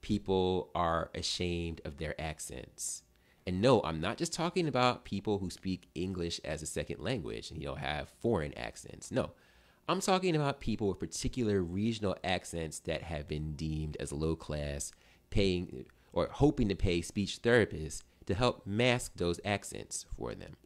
people are ashamed of their accents. And no, I'm not just talking about people who speak English as a second language and you know have foreign accents. No. I'm talking about people with particular regional accents that have been deemed as low class, paying or hoping to pay speech therapists to help mask those accents for them.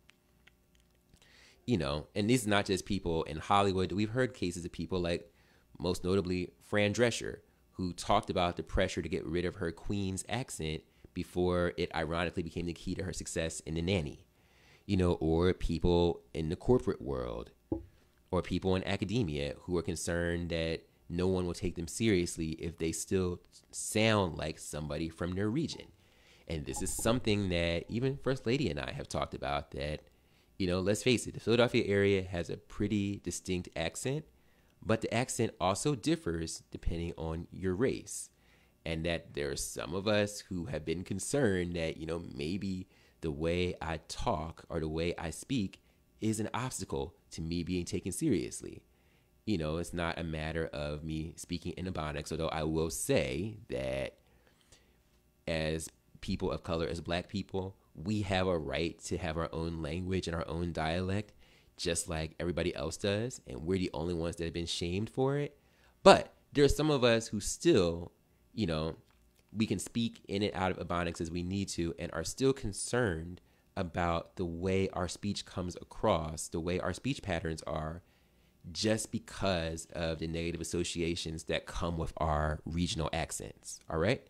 You know, and these are not just people in Hollywood. We've heard cases of people like, most notably, Fran Drescher, who talked about the pressure to get rid of her Queens accent before it ironically became the key to her success in The Nanny. You know, or people in the corporate world, or people in academia who are concerned that no one will take them seriously if they still sound like somebody from their region. And this is something that even First Lady and I have talked about that, you know, let's face it, the Philadelphia area has a pretty distinct accent, but the accent also differs depending on your race. And that there are some of us who have been concerned that, you know, maybe the way I talk or the way I speak is an obstacle to me being taken seriously. You know, it's not a matter of me speaking in Ebonics, although I will say that as people of color, as black people, we have a right to have our own language and our own dialect, just like everybody else does. And we're the only ones that have been shamed for it. But there are some of us who still, you know, we can speak in and out of Ebonics as we need to and are still concerned about the way our speech comes across, the way our speech patterns are, just because of the negative associations that come with our regional accents. All right.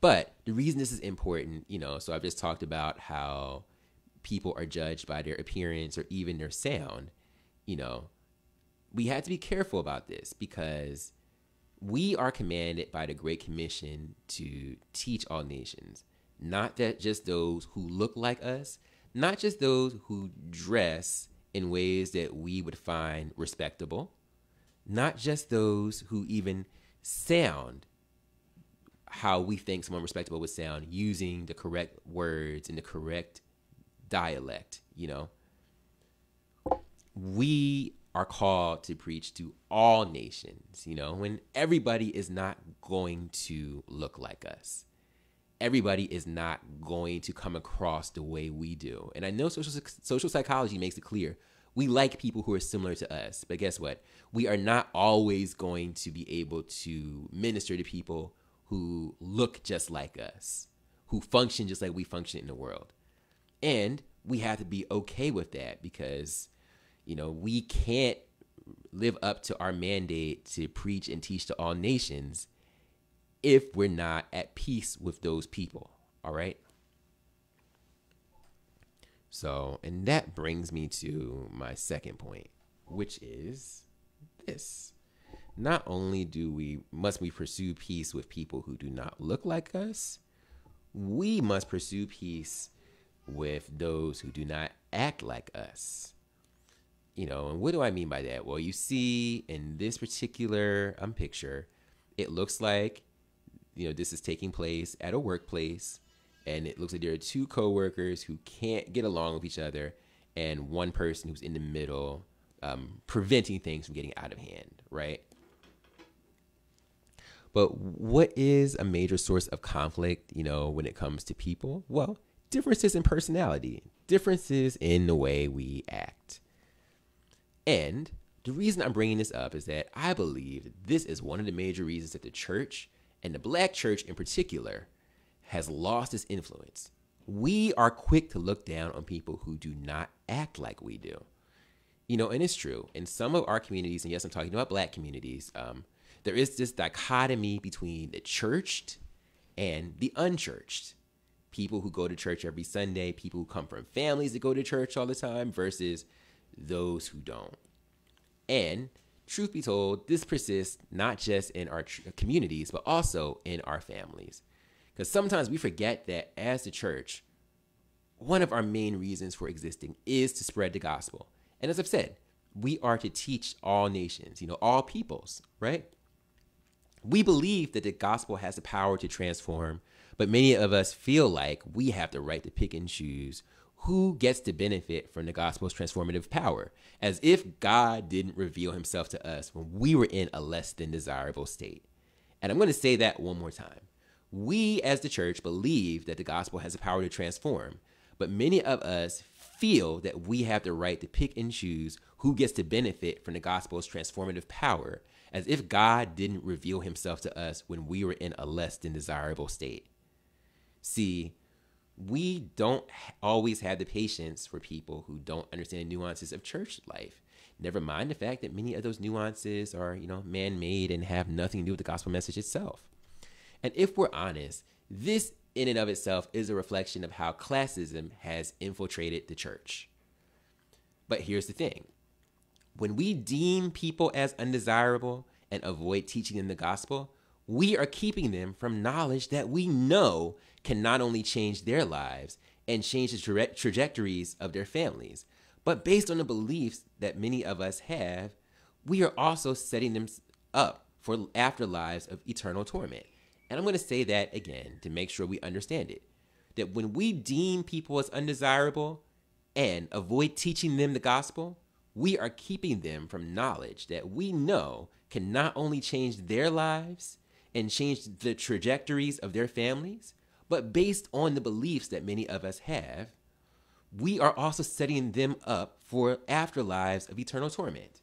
But the reason this is important, you know, so I've just talked about how people are judged by their appearance or even their sound, you know, we had to be careful about this because we are commanded by the Great Commission to teach all nations, not that just those who look like us, not just those who dress in ways that we would find respectable, not just those who even sound how we think someone respectable would sound using the correct words in the correct dialect, you know. We are called to preach to all nations, you know, when everybody is not going to look like us. Everybody is not going to come across the way we do. And I know social social psychology makes it clear we like people who are similar to us. But guess what? We are not always going to be able to minister to people who look just like us, who function just like we function in the world. And we have to be okay with that because, you know, we can't live up to our mandate to preach and teach to all nations if we're not at peace with those people. All right. So, and that brings me to my second point, which is this. Not only do we must we pursue peace with people who do not look like us, we must pursue peace with those who do not act like us. You know, and what do I mean by that? Well, you see in this particular um, picture, it looks like, you know, this is taking place at a workplace, and it looks like there are two coworkers who can't get along with each other, and one person who's in the middle, um, preventing things from getting out of hand, right? But what is a major source of conflict, you know, when it comes to people? Well, differences in personality, differences in the way we act. And the reason I'm bringing this up is that I believe this is one of the major reasons that the church, and the black church in particular, has lost its influence. We are quick to look down on people who do not act like we do. You know, and it's true. In some of our communities, and yes, I'm talking about black communities, um, there is this dichotomy between the churched and the unchurched people who go to church every Sunday, people who come from families that go to church all the time versus those who don't. And truth be told, this persists not just in our tr- communities, but also in our families. Because sometimes we forget that as the church, one of our main reasons for existing is to spread the gospel. And as I've said, we are to teach all nations, you know, all peoples, right? We believe that the gospel has the power to transform but many of us feel like we have the right to pick and choose who gets to benefit from the gospel's transformative power, as if God didn't reveal himself to us when we were in a less than desirable state. And I'm going to say that one more time. We as the church believe that the gospel has the power to transform, but many of us feel that we have the right to pick and choose who gets to benefit from the gospel's transformative power, as if God didn't reveal himself to us when we were in a less than desirable state. See, we don't always have the patience for people who don't understand the nuances of church life. Never mind the fact that many of those nuances are, you know, man-made and have nothing to do with the gospel message itself. And if we're honest, this in and of itself is a reflection of how classism has infiltrated the church. But here's the thing. When we deem people as undesirable and avoid teaching them the gospel, we are keeping them from knowledge that we know can not only change their lives and change the tra- trajectories of their families, but based on the beliefs that many of us have, we are also setting them up for afterlives of eternal torment. And I'm going to say that again to make sure we understand it. That when we deem people as undesirable and avoid teaching them the gospel, we are keeping them from knowledge that we know can not only change their lives and change the trajectories of their families, but based on the beliefs that many of us have, we are also setting them up for afterlives of eternal torment.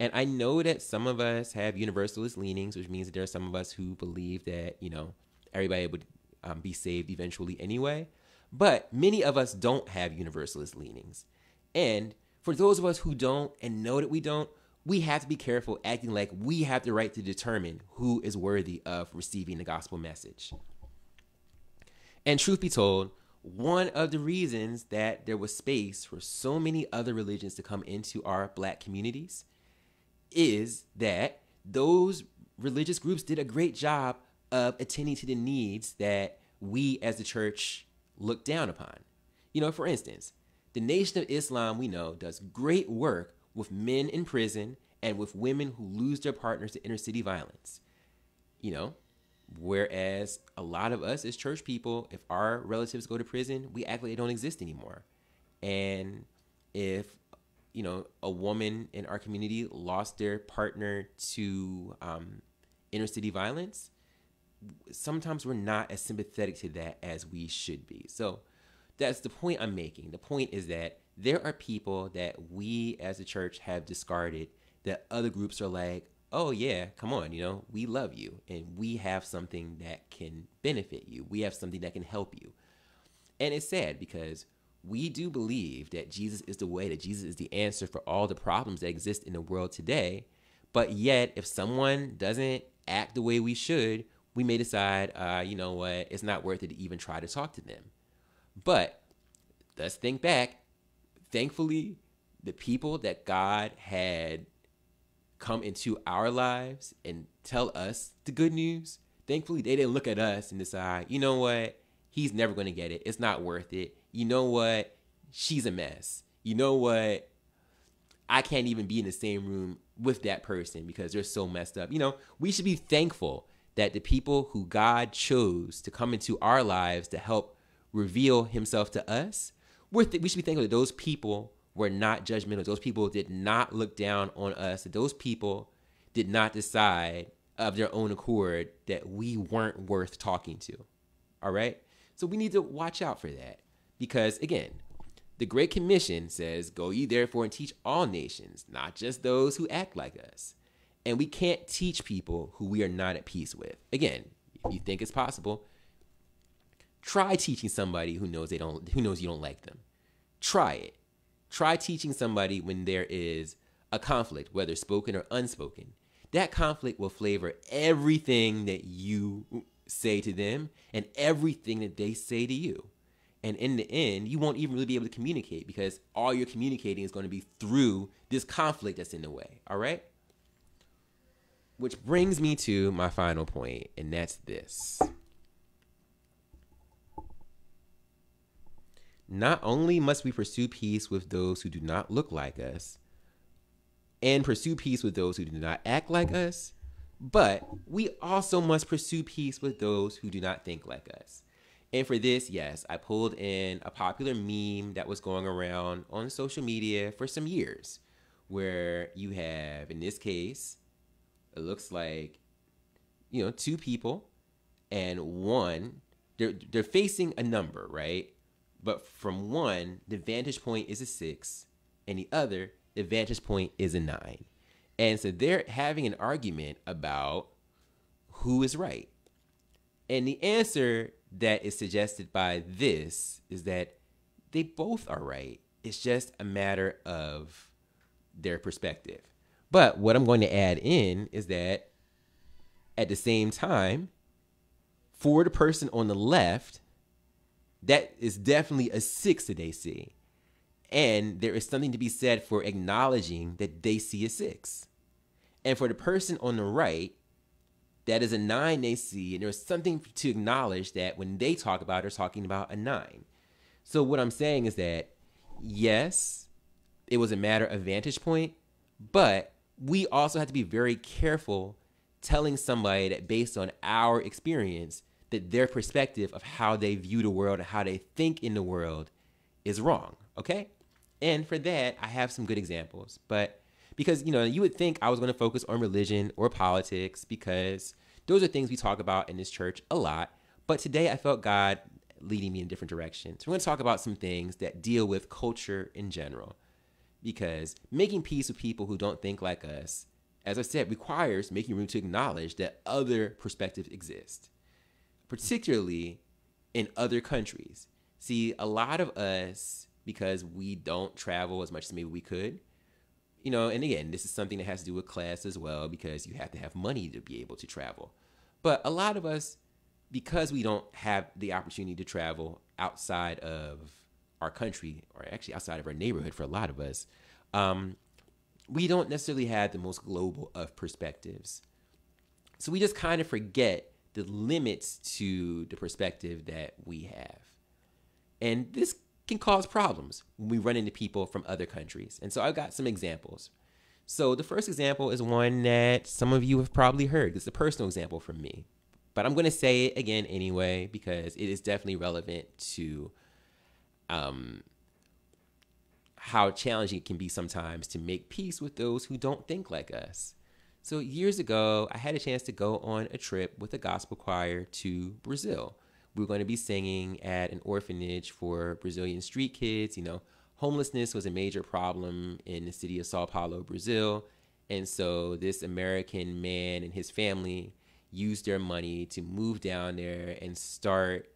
And I know that some of us have universalist leanings, which means that there are some of us who believe that, you know, everybody would um, be saved eventually anyway. But many of us don't have universalist leanings. And for those of us who don't and know that we don't, we have to be careful acting like we have the right to determine who is worthy of receiving the gospel message. And truth be told, one of the reasons that there was space for so many other religions to come into our black communities is that those religious groups did a great job of attending to the needs that we as the church look down upon. You know, for instance, the Nation of Islam we know does great work with men in prison and with women who lose their partners to inner city violence. You know, whereas a lot of us as church people, if our relatives go to prison, we act like they don't exist anymore. And if you know a woman in our community lost their partner to um, inner city violence, sometimes we're not as sympathetic to that as we should be. So that's the point I'm making. The point is that there are people that we as a church have discarded that other groups are like, oh yeah, come on, you know, we love you and we have something that can benefit you. We have something that can help you. And it's sad because we do believe that Jesus is the way, that Jesus is the answer for all the problems that exist in the world today. But yet, if someone doesn't act the way we should, we may decide, uh, you know what, it's not worth it to even try to talk to them. But let's think back. Thankfully, the people that God had come into our lives and tell us the good news, thankfully, they didn't look at us and decide, you know what, he's never going to get it. It's not worth it. You know what, she's a mess. You know what, I can't even be in the same room with that person because they're so messed up. You know, we should be thankful that the people who God chose to come into our lives to help reveal himself to us, we're th- we should be thankful that those people were not judgmental. Those people did not look down on us. Those people did not decide of their own accord that we weren't worth talking to. All right? So we need to watch out for that. Because again, the Great Commission says, Go ye therefore and teach all nations, not just those who act like us. And we can't teach people who we are not at peace with. Again, if you think it's possible, try teaching somebody who knows they don't who knows you don't like them. Try it. Try teaching somebody when there is a conflict, whether spoken or unspoken. That conflict will flavor everything that you say to them and everything that they say to you. And in the end, you won't even really be able to communicate because all you're communicating is going to be through this conflict that's in the way. All right? Which brings me to my final point, and that's this. Not only must we pursue peace with those who do not look like us and pursue peace with those who do not act like us, but we also must pursue peace with those who do not think like us. And for this, yes, I pulled in a popular meme that was going around on social media for some years, where you have, in this case, it looks like you know two people and one they're they're facing a number right but from one the vantage point is a six and the other the vantage point is a nine. And so they're having an argument about who is right. And the answer that is suggested by this is that they both are right. It's just a matter of their perspective. But what I'm going to add in is that at the same time, for the person on the left, that is definitely a six that they see. And there is something to be said for acknowledging that they see a six. And for the person on the right, that is a nine they see. And there's something to acknowledge that when they talk about they're talking about a nine. So what I'm saying is that, yes, it was a matter of vantage point, but we also have to be very careful telling somebody that based on our experience that their perspective of how they view the world and how they think in the world is wrong okay? And for that i have some good examples. But because you know you would think i was going to focus on religion or politics because those are things we talk about in this church a lot. But today i felt god leading me in different directions. We're going to talk about some things that deal with culture in general because making peace with people who don't think like us, as I said, requires making room to acknowledge that other perspectives exist, particularly in other countries. See, a lot of us, because we don't travel as much as maybe we could, you know, and again, this is something that has to do with class as well, because you have to have money to be able to travel. But a lot of us, because we don't have the opportunity to travel outside of our country, or actually outside of our neighborhood for a lot of us, um, we don't necessarily have the most global of perspectives. So we just kind of forget the limits to the perspective that we have. And this can cause problems when we run into people from other countries. And so I've got some examples. So the first example is one that some of you have probably heard. It's a personal example from me. But I'm going to say it again anyway because it is definitely relevant to um, how challenging it can be sometimes to make peace with those who don't think like us. So, years ago, I had a chance to go on a trip with a gospel choir to Brazil. We were going to be singing at an orphanage for Brazilian street kids. You know, homelessness was a major problem in the city of Sao Paulo, Brazil. And so, this American man and his family used their money to move down there and start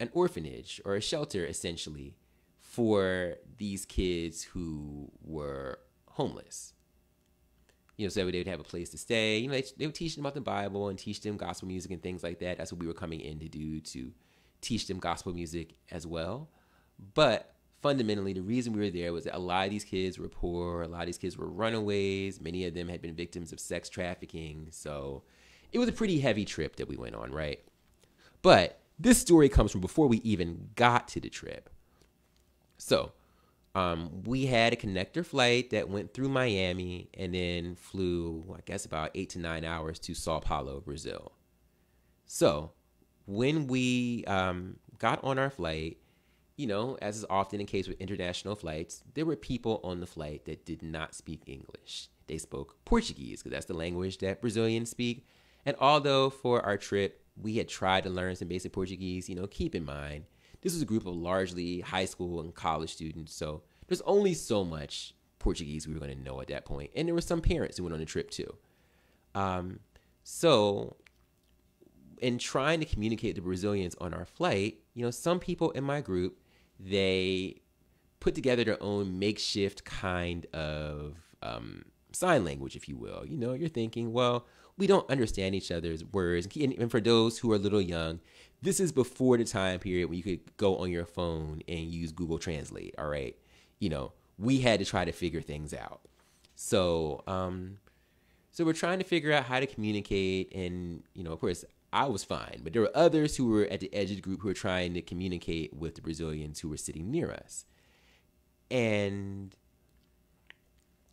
an orphanage or a shelter essentially for these kids who were homeless. You know, so they would have a place to stay. You know, they, they would teach them about the Bible and teach them gospel music and things like that. That's what we were coming in to do to teach them gospel music as well. But fundamentally, the reason we were there was that a lot of these kids were poor. A lot of these kids were runaways. Many of them had been victims of sex trafficking. So it was a pretty heavy trip that we went on, right? But this story comes from before we even got to the trip. So, um, we had a connector flight that went through Miami and then flew, I guess, about eight to nine hours to Sao Paulo, Brazil. So, when we um, got on our flight, you know, as is often the case with international flights, there were people on the flight that did not speak English. They spoke Portuguese because that's the language that Brazilians speak. And although for our trip, we had tried to learn some basic Portuguese, you know, keep in mind, this was a group of largely high school and college students. So there's only so much Portuguese we were going to know at that point. And there were some parents who went on the trip too. Um, so in trying to communicate to Brazilians on our flight, you know, some people in my group, they put together their own makeshift kind of um, sign language, if you will. You know, you're thinking, well, we don't understand each other's words. And for those who are a little young, this is before the time period when you could go on your phone and use Google Translate. All right. You know, we had to try to figure things out. So, um, so we're trying to figure out how to communicate. And, you know, of course, I was fine, but there were others who were at the edge of the group who were trying to communicate with the Brazilians who were sitting near us. And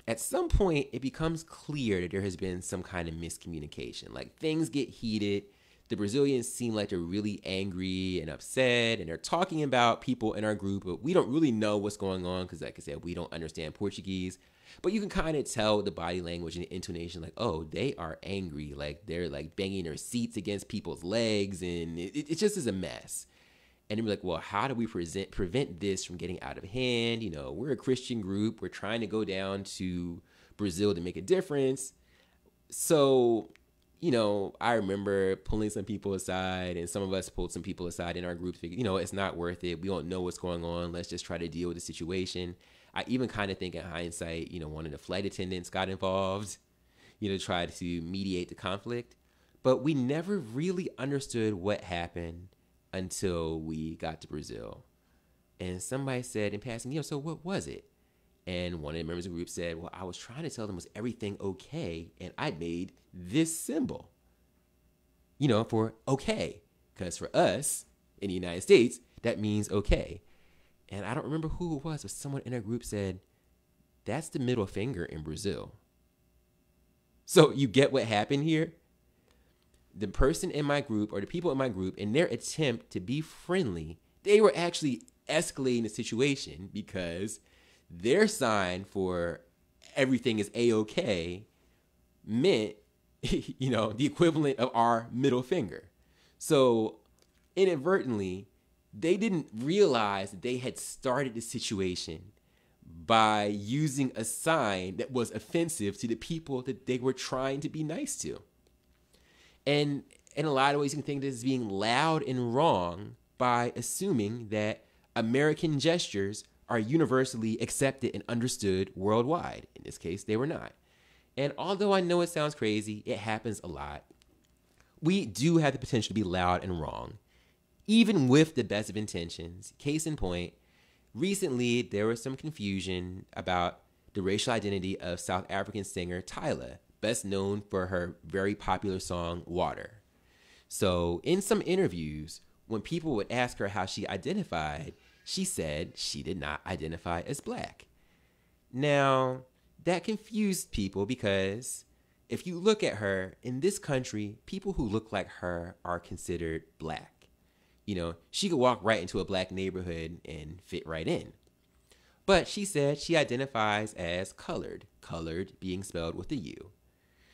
at some point it becomes clear that there has been some kind of miscommunication. Like things get heated. The Brazilians seem like they're really angry and upset, and they're talking about people in our group, but we don't really know what's going on because, like I said, we don't understand Portuguese. But you can kind of tell the body language and the intonation, like, oh, they are angry. Like they're like banging their seats against people's legs, and it, it just is a mess and be like, well, how do we present prevent this from getting out of hand? You know, we're a Christian group. We're trying to go down to Brazil to make a difference. So, you know, I remember pulling some people aside, and some of us pulled some people aside in our group. To, you know, it's not worth it. We don't know what's going on. Let's just try to deal with the situation. I even kind of think in hindsight, you know, one of the flight attendants got involved, you know, tried to mediate the conflict. But we never really understood what happened until we got to Brazil. And somebody said in passing, you know, so what was it? And one of the members of the group said, well, I was trying to tell them was everything okay, and I made this symbol, you know, for okay. Because for us in the United States, that means okay. And I don't remember who it was, but someone in our group said, that's the middle finger in Brazil. So you get what happened here? the person in my group or the people in my group, in their attempt to be friendly, they were actually escalating the situation because their sign for everything is a okay meant, (laughs) you know, the equivalent of our middle finger. So inadvertently, they didn't realize that they had started the situation by using a sign that was offensive to the people that they were trying to be nice to. And in a lot of ways, you can think this as being loud and wrong by assuming that American gestures are universally accepted and understood worldwide. In this case, they were not. And although I know it sounds crazy, it happens a lot. We do have the potential to be loud and wrong, even with the best of intentions. Case in point, recently there was some confusion about the racial identity of South African singer Tyla best known for her very popular song Water. So, in some interviews, when people would ask her how she identified, she said she did not identify as black. Now, that confused people because if you look at her in this country, people who look like her are considered black. You know, she could walk right into a black neighborhood and fit right in. But she said she identifies as colored, colored being spelled with a U.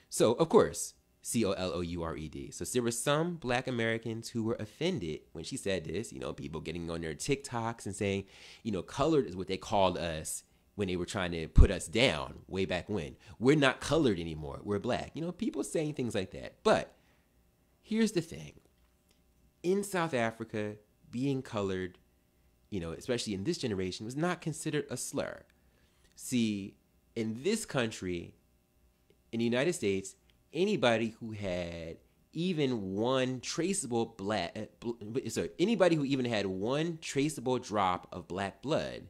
So, of course, C O L O U R E D. So there were some black Americans who were offended when she said this, you know, people getting on their TikToks and saying, you know, colored is what they called us when they were trying to put us down way back when. We're not colored anymore. We're black. You know, people saying things like that. But here's the thing in South Africa, being colored, you know, especially in this generation, was not considered a slur. See, in this country, in the United States, anybody who had even one traceable black, sorry, anybody who even had one traceable drop of black blood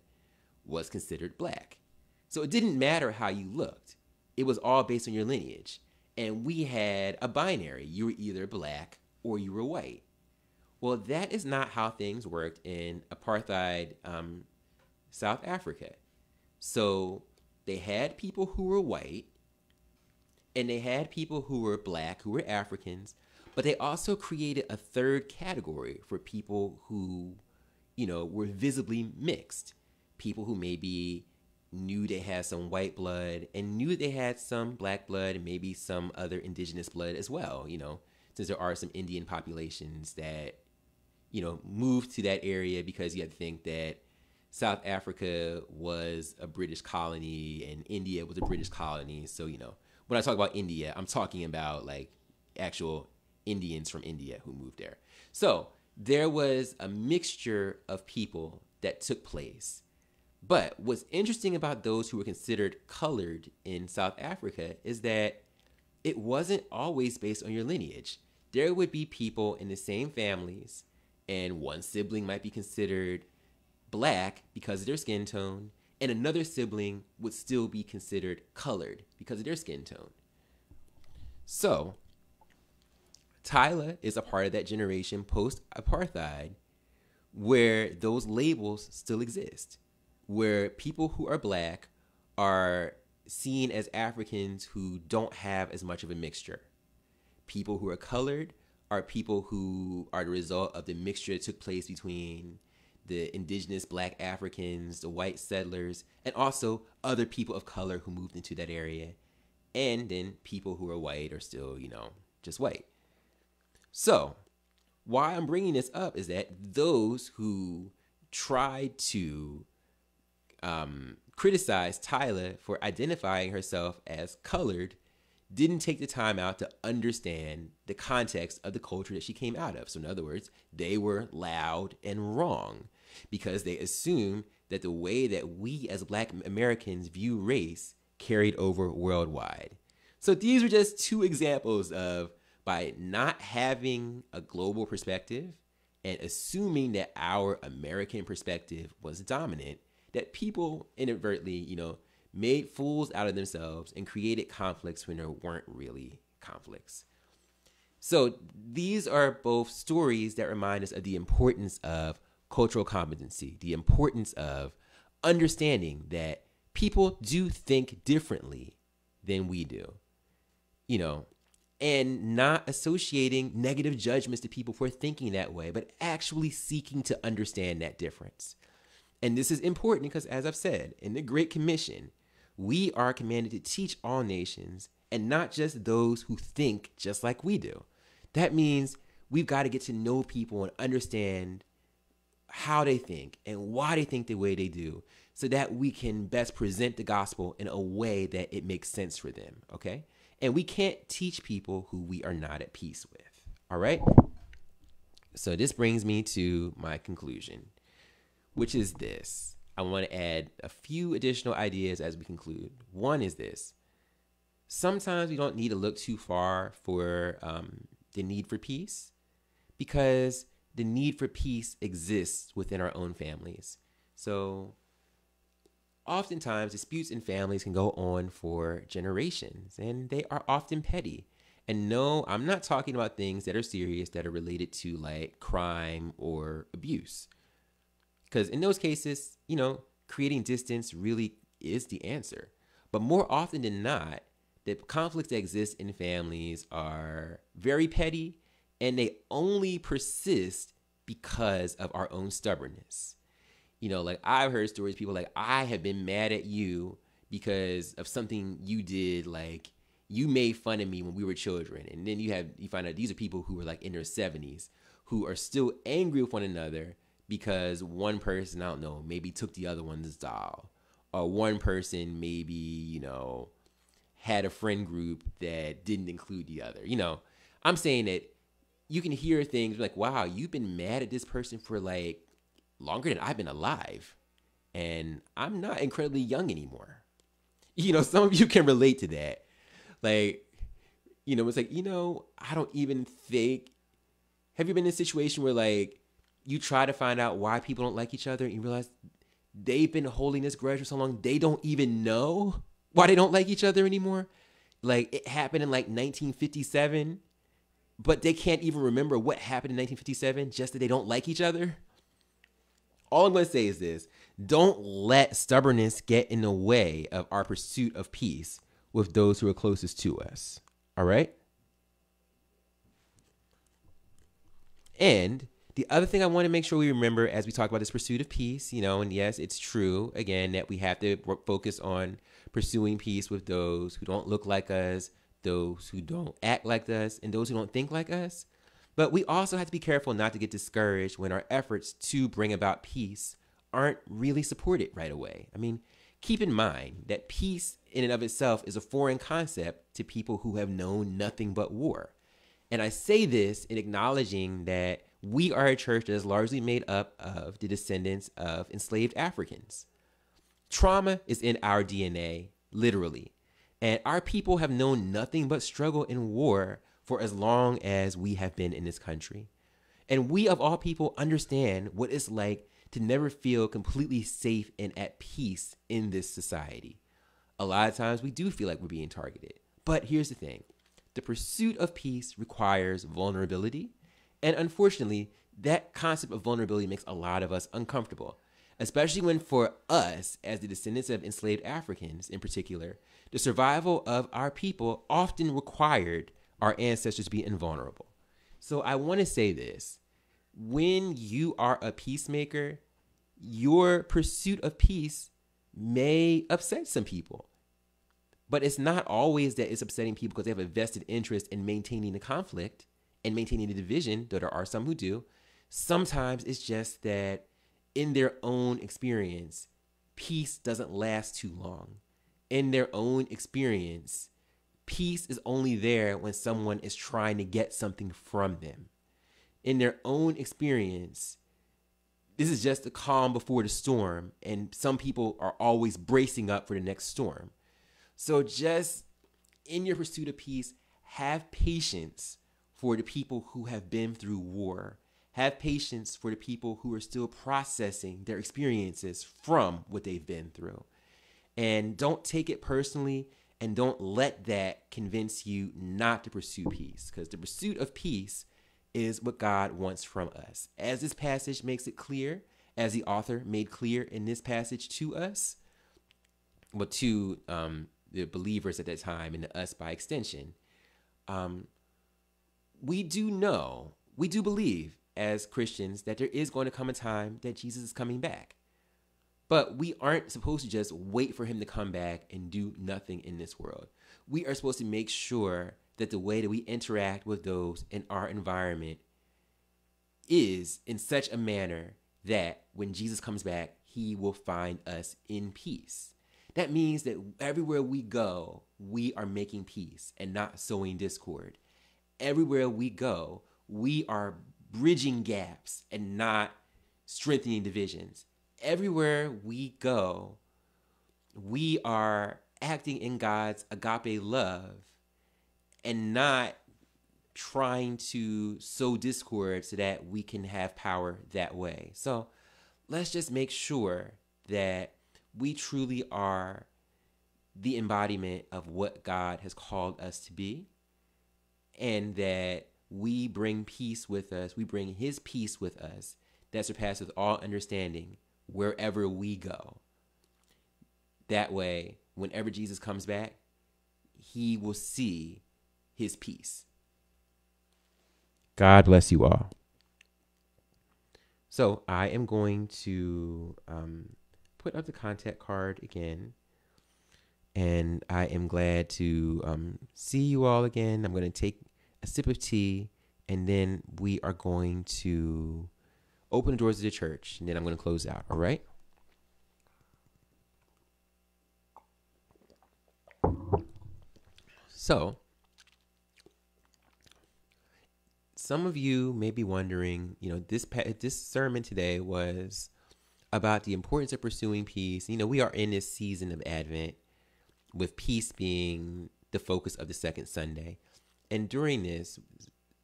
was considered black. So it didn't matter how you looked, it was all based on your lineage. And we had a binary you were either black or you were white. Well, that is not how things worked in apartheid um, South Africa. So they had people who were white, and they had people who were black, who were Africans, but they also created a third category for people who, you know, were visibly mixed people who maybe knew they had some white blood and knew they had some black blood and maybe some other indigenous blood as well, you know, since there are some Indian populations that, you know, moved to that area because you have to think that South Africa was a British colony and India was a British colony. So, you know, when I talk about India, I'm talking about like actual Indians from India who moved there. So there was a mixture of people that took place but what's interesting about those who were considered colored in South Africa is that it wasn't always based on your lineage. There would be people in the same families, and one sibling might be considered black because of their skin tone, and another sibling would still be considered colored because of their skin tone. So, Tyla is a part of that generation post apartheid where those labels still exist where people who are black are seen as Africans who don't have as much of a mixture. People who are colored are people who are the result of the mixture that took place between the indigenous black Africans, the white settlers, and also other people of color who moved into that area. And then people who are white are still, you know, just white. So, why I'm bringing this up is that those who tried to um, criticized Tyla for identifying herself as colored didn't take the time out to understand the context of the culture that she came out of. So, in other words, they were loud and wrong because they assume that the way that we as Black Americans view race carried over worldwide. So, these are just two examples of by not having a global perspective and assuming that our American perspective was dominant, that people inadvertently, you know, made fools out of themselves and created conflicts when there weren't really conflicts. So these are both stories that remind us of the importance of cultural competency, the importance of understanding that people do think differently than we do. You know, and not associating negative judgments to people for thinking that way, but actually seeking to understand that difference. And this is important because, as I've said, in the Great Commission, we are commanded to teach all nations and not just those who think just like we do. That means we've got to get to know people and understand how they think and why they think the way they do so that we can best present the gospel in a way that it makes sense for them, okay? And we can't teach people who we are not at peace with, all right? So this brings me to my conclusion which is this. I want to add a few additional ideas as we conclude. One is this sometimes we don't need to look too far for um, the need for peace because the need for peace exists within our own families. So, oftentimes, disputes in families can go on for generations and they are often petty. And no, I'm not talking about things that are serious that are related to like crime or abuse. Because in those cases, you know, creating distance really is the answer. But more often than not, the conflicts that exist in families are very petty and they only persist because of our own stubbornness. You know, like I've heard stories, people like, I have been mad at you because of something you did, like you made fun of me when we were children. And then you have you find out these are people who are like in their 70s who are still angry with one another because one person, I don't know, maybe took the other one's doll. Or one person maybe, you know, had a friend group that didn't include the other. You know, I'm saying that you can hear things like, wow, you've been mad at this person for like longer than I've been alive. And I'm not incredibly young anymore. (laughs) You know, some of you can relate to that. Like, you know, it's like, you know, I don't even think. Have you been in a situation where like you try to find out why people don't like each other and you realize they've been holding this grudge for so long they don't even know? why they don't like each other anymore. Like it happened in like 1957, but they can't even remember what happened in 1957, just that they don't like each other. All I'm going to say is this don't let stubbornness get in the way of our pursuit of peace with those who are closest to us. All right? And the other thing I want to make sure we remember as we talk about this pursuit of peace, you know, and yes, it's true again that we have to focus on pursuing peace with those who don't look like us, those who don't act like us, and those who don't think like us. But we also have to be careful not to get discouraged when our efforts to bring about peace aren't really supported right away. I mean, keep in mind that peace in and of itself is a foreign concept to people who have known nothing but war. And I say this in acknowledging that we are a church that is largely made up of the descendants of enslaved Africans. Trauma is in our DNA, literally. And our people have known nothing but struggle and war for as long as we have been in this country. And we, of all people, understand what it's like to never feel completely safe and at peace in this society. A lot of times we do feel like we're being targeted. But here's the thing the pursuit of peace requires vulnerability. And unfortunately, that concept of vulnerability makes a lot of us uncomfortable especially when for us, as the descendants of enslaved Africans in particular, the survival of our people often required our ancestors to be invulnerable. So I want to say this when you are a peacemaker, your pursuit of peace may upset some people. But it's not always that it's upsetting people because they have a vested interest in maintaining the conflict and maintaining the division, though there are some who do. Sometimes it's just that in their own experience, peace doesn't last too long. In their own experience, peace is only there when someone is trying to get something from them. In their own experience, this is just a calm before the storm, and some people are always bracing up for the next storm. So, just in your pursuit of peace, have patience for the people who have been through war have patience for the people who are still processing their experiences from what they've been through. And don't take it personally and don't let that convince you not to pursue peace because the pursuit of peace is what God wants from us. As this passage makes it clear, as the author made clear in this passage to us, but to um, the believers at that time and to us by extension, um, we do know, we do believe as Christians that there is going to come a time that Jesus is coming back. But we aren't supposed to just wait for him to come back and do nothing in this world. We are supposed to make sure that the way that we interact with those in our environment is in such a manner that when Jesus comes back, he will find us in peace. That means that everywhere we go, we are making peace and not sowing discord. Everywhere we go, we are bridging gaps and not strengthening divisions. Everywhere we go, we are acting in God's agape love and not trying to sow discord so that we can have power that way. So let's just make sure that we truly are the embodiment of what God has called us to be and that we bring peace with us. We bring his peace with us that surpasses all understanding wherever we go. That way, whenever Jesus comes back, he will see his peace. God bless you all. So I am going to um, put up the contact card again. And I am glad to um, see you all again. I'm going to take a sip of tea and then we are going to open the doors of the church and then I'm going to close out. All right. So, some of you may be wondering, you know, this this sermon today was about the importance of pursuing peace. You know, we are in this season of Advent with peace being the focus of the second Sunday. And during this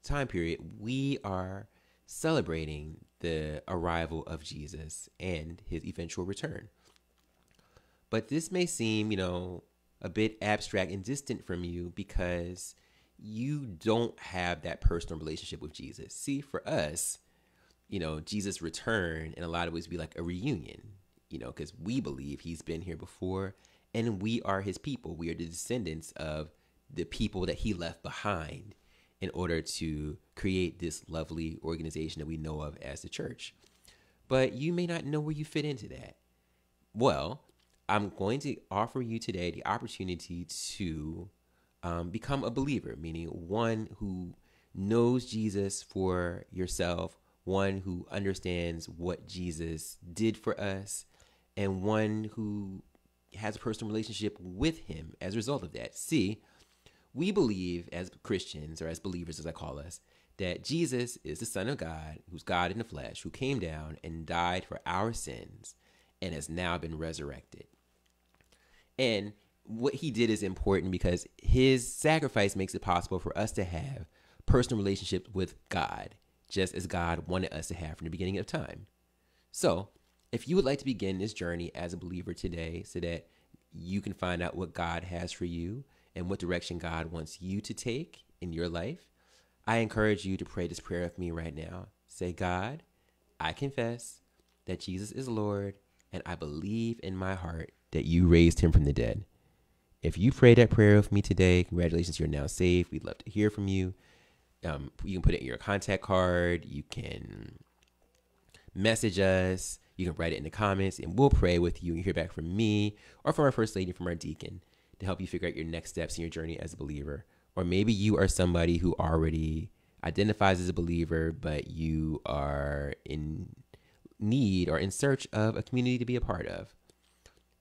time period, we are celebrating the arrival of Jesus and his eventual return. But this may seem, you know, a bit abstract and distant from you because you don't have that personal relationship with Jesus. See, for us, you know, Jesus' return in a lot of ways be like a reunion, you know, because we believe he's been here before and we are his people. We are the descendants of the people that he left behind in order to create this lovely organization that we know of as the church. But you may not know where you fit into that. Well, I'm going to offer you today the opportunity to um, become a believer, meaning one who knows Jesus for yourself, one who understands what Jesus did for us, and one who has a personal relationship with him as a result of that. See, we believe as Christians, or as believers as I call us, that Jesus is the Son of God, who's God in the flesh, who came down and died for our sins and has now been resurrected. And what he did is important because his sacrifice makes it possible for us to have personal relationship with God, just as God wanted us to have from the beginning of time. So, if you would like to begin this journey as a believer today so that you can find out what God has for you and what direction God wants you to take in your life, I encourage you to pray this prayer with me right now. Say, God, I confess that Jesus is Lord and I believe in my heart that you raised him from the dead. If you prayed that prayer with me today, congratulations, you're now saved. We'd love to hear from you. Um, you can put it in your contact card. You can message us. You can write it in the comments, and we'll pray with you and hear back from me or from our first lady, from our deacon, to help you figure out your next steps in your journey as a believer. Or maybe you are somebody who already identifies as a believer, but you are in need or in search of a community to be a part of.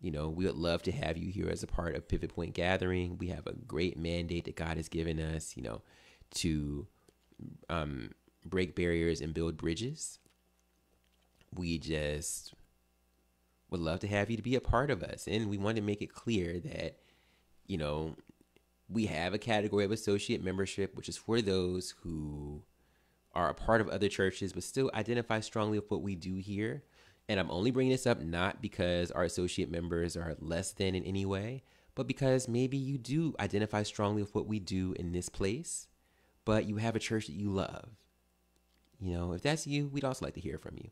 You know, we would love to have you here as a part of Pivot Point Gathering. We have a great mandate that God has given us, you know, to um, break barriers and build bridges. We just would love to have you to be a part of us. And we want to make it clear that, you know, we have a category of associate membership, which is for those who are a part of other churches, but still identify strongly with what we do here. And I'm only bringing this up not because our associate members are less than in any way, but because maybe you do identify strongly with what we do in this place, but you have a church that you love. You know, if that's you, we'd also like to hear from you.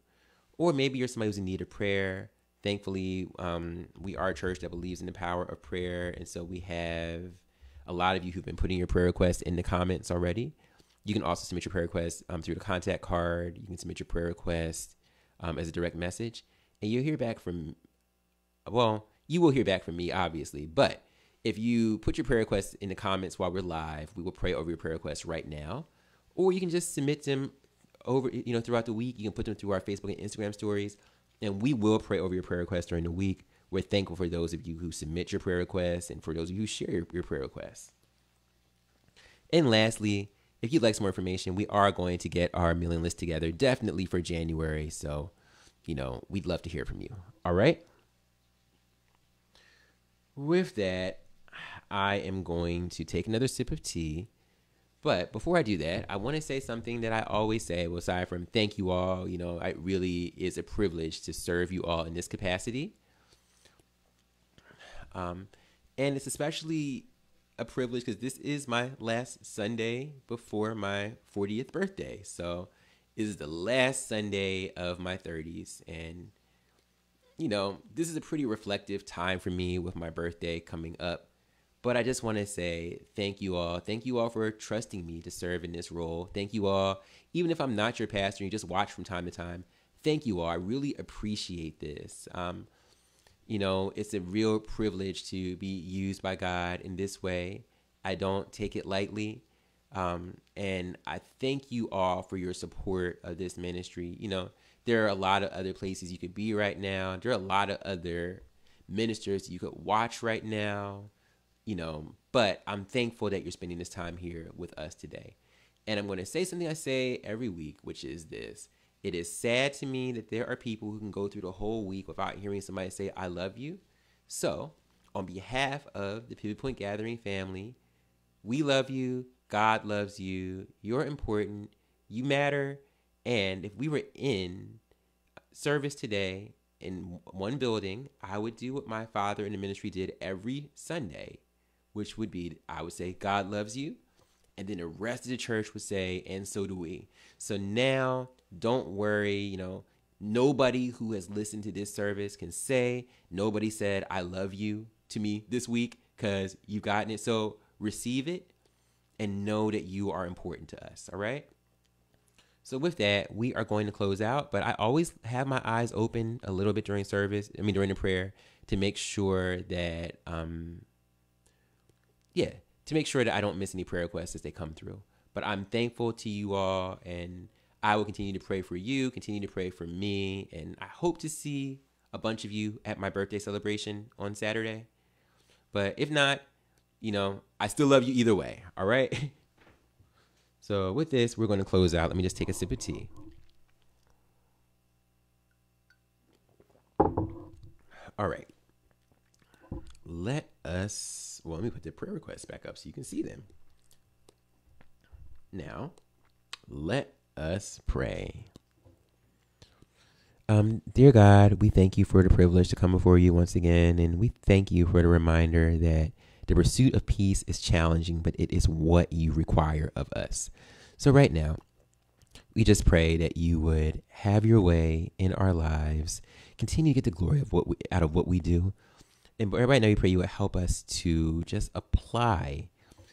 Or maybe you're somebody who's in need of prayer. Thankfully, um, we are a church that believes in the power of prayer. And so we have a lot of you who've been putting your prayer requests in the comments already. You can also submit your prayer request um, through the contact card. You can submit your prayer request um, as a direct message, and you'll hear back from. Well, you will hear back from me, obviously, but if you put your prayer requests in the comments while we're live, we will pray over your prayer requests right now, or you can just submit them over, you know, throughout the week. You can put them through our Facebook and Instagram stories, and we will pray over your prayer requests during the week. We're thankful for those of you who submit your prayer requests and for those of you who share your, your prayer requests. And lastly, if you'd like some more information, we are going to get our mailing list together definitely for January. So, you know, we'd love to hear from you. All right. With that, I am going to take another sip of tea. But before I do that, I want to say something that I always say. Well, aside from thank you all, you know, it really is a privilege to serve you all in this capacity. Um, and it's especially a privilege because this is my last Sunday before my 40th birthday. So this is the last Sunday of my 30s. And you know, this is a pretty reflective time for me with my birthday coming up. But I just want to say thank you all. Thank you all for trusting me to serve in this role. Thank you all. Even if I'm not your pastor, and you just watch from time to time. Thank you all. I really appreciate this. Um, you know, it's a real privilege to be used by God in this way. I don't take it lightly. Um, and I thank you all for your support of this ministry. You know, there are a lot of other places you could be right now. There are a lot of other ministers you could watch right now, you know, but I'm thankful that you're spending this time here with us today. And I'm going to say something I say every week, which is this. It is sad to me that there are people who can go through the whole week without hearing somebody say, I love you. So, on behalf of the Pivot Point Gathering family, we love you. God loves you. You're important. You matter. And if we were in service today in one building, I would do what my father in the ministry did every Sunday, which would be I would say, God loves you. And then the rest of the church would say, and so do we. So now don't worry, you know, nobody who has listened to this service can say, nobody said, I love you to me this week because you've gotten it. So receive it and know that you are important to us. All right. So with that, we are going to close out, but I always have my eyes open a little bit during service. I mean, during the prayer to make sure that, um, yeah, to make sure that I don't miss any prayer requests as they come through. But I'm thankful to you all, and I will continue to pray for you, continue to pray for me, and I hope to see a bunch of you at my birthday celebration on Saturday. But if not, you know, I still love you either way. All right. (laughs) so with this, we're going to close out. Let me just take a sip of tea. All right. Let us, well, let me put the prayer requests back up so you can see them. Now, let us pray. Um, dear God, we thank you for the privilege to come before you once again, and we thank you for the reminder that the pursuit of peace is challenging, but it is what you require of us. So, right now, we just pray that you would have your way in our lives, continue to get the glory of what we, out of what we do. And right now, we pray you would help us to just apply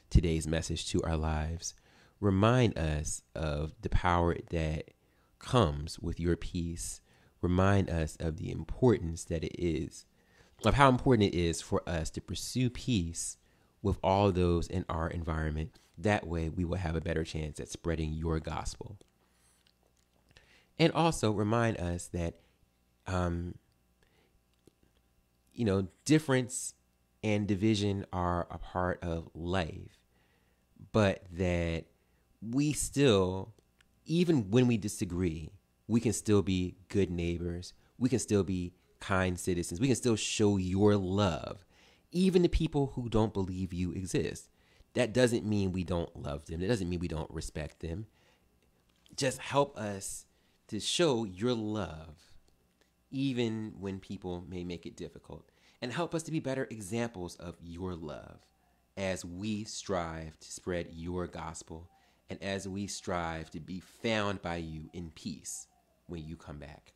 today's message to our lives. Remind us of the power that comes with your peace. Remind us of the importance that it is of how important it is for us to pursue peace with all those in our environment. That way, we will have a better chance at spreading your gospel. And also remind us that, um, you know, difference and division are a part of life, but that we still, even when we disagree, we can still be good neighbors. We can still be kind citizens. We can still show your love, even to people who don't believe you exist. That doesn't mean we don't love them. That doesn't mean we don't respect them. Just help us to show your love, even when people may make it difficult. And help us to be better examples of your love as we strive to spread your gospel and as we strive to be found by you in peace when you come back.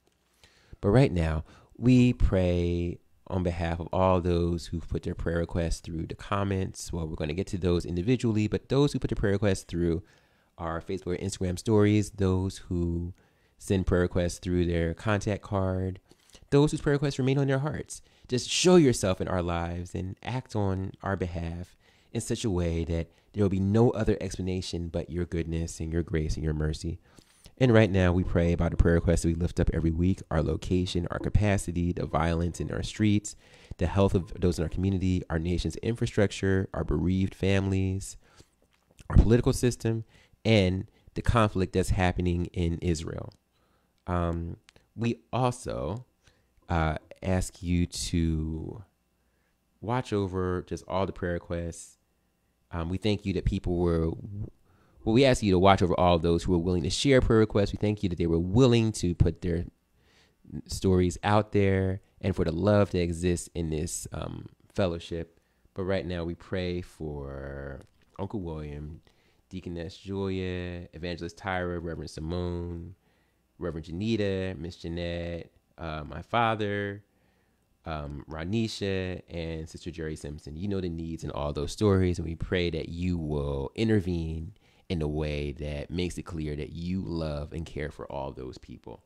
But right now, we pray on behalf of all those who've put their prayer requests through the comments. Well, we're going to get to those individually, but those who put their prayer requests through our Facebook or Instagram stories, those who send prayer requests through their contact card, those whose prayer requests remain on their hearts. Just show yourself in our lives and act on our behalf in such a way that there will be no other explanation but your goodness and your grace and your mercy. And right now, we pray about the prayer requests that we lift up every week our location, our capacity, the violence in our streets, the health of those in our community, our nation's infrastructure, our bereaved families, our political system, and the conflict that's happening in Israel. Um, we also uh, ask you to watch over just all the prayer requests. Um, we thank you that people were well, we ask you to watch over all those who were willing to share prayer requests. We thank you that they were willing to put their stories out there and for the love that exists in this um, fellowship. But right now, we pray for Uncle William, Deaconess Julia, Evangelist Tyra, Reverend Simone, Reverend Janita, Miss Jeanette, uh, my father, um, Ronisha and Sister Jerry Simpson. You know the needs in all those stories, and we pray that you will intervene in a way that makes it clear that you love and care for all those people.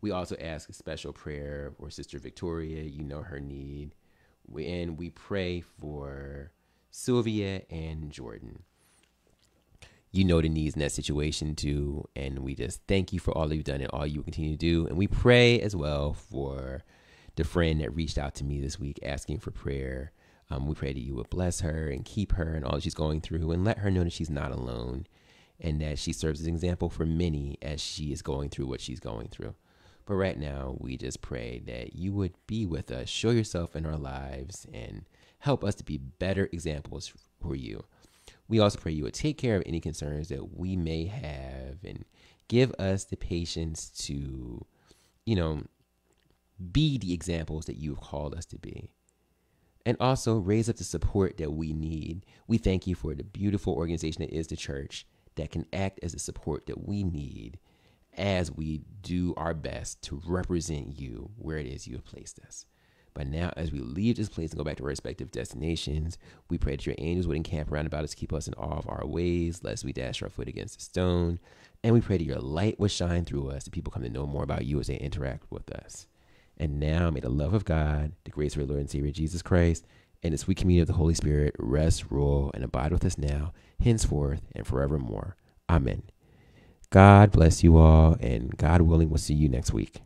We also ask a special prayer for Sister Victoria. You know her need. We, and we pray for Sylvia and Jordan. You know the needs in that situation too. And we just thank you for all you've done and all you continue to do. And we pray as well for the friend that reached out to me this week asking for prayer. Um, we pray that you would bless her and keep her and all she's going through and let her know that she's not alone and that she serves as an example for many as she is going through what she's going through. But right now, we just pray that you would be with us, show yourself in our lives, and help us to be better examples for you. We also pray you would take care of any concerns that we may have and give us the patience to, you know, be the examples that you've called us to be. And also raise up the support that we need. We thank you for the beautiful organization that is the church that can act as the support that we need as we do our best to represent you where it is you have placed us. But now, as we leave this place and go back to our respective destinations, we pray that your angels would encamp around about us, to keep us in all of our ways, lest we dash our foot against a stone. And we pray that your light would shine through us, that people come to know more about you as they interact with us. And now, may the love of God, the grace of our Lord and Savior Jesus Christ, and the sweet communion of the Holy Spirit rest, rule, and abide with us now, henceforth, and forevermore. Amen. God bless you all, and God willing, we'll see you next week.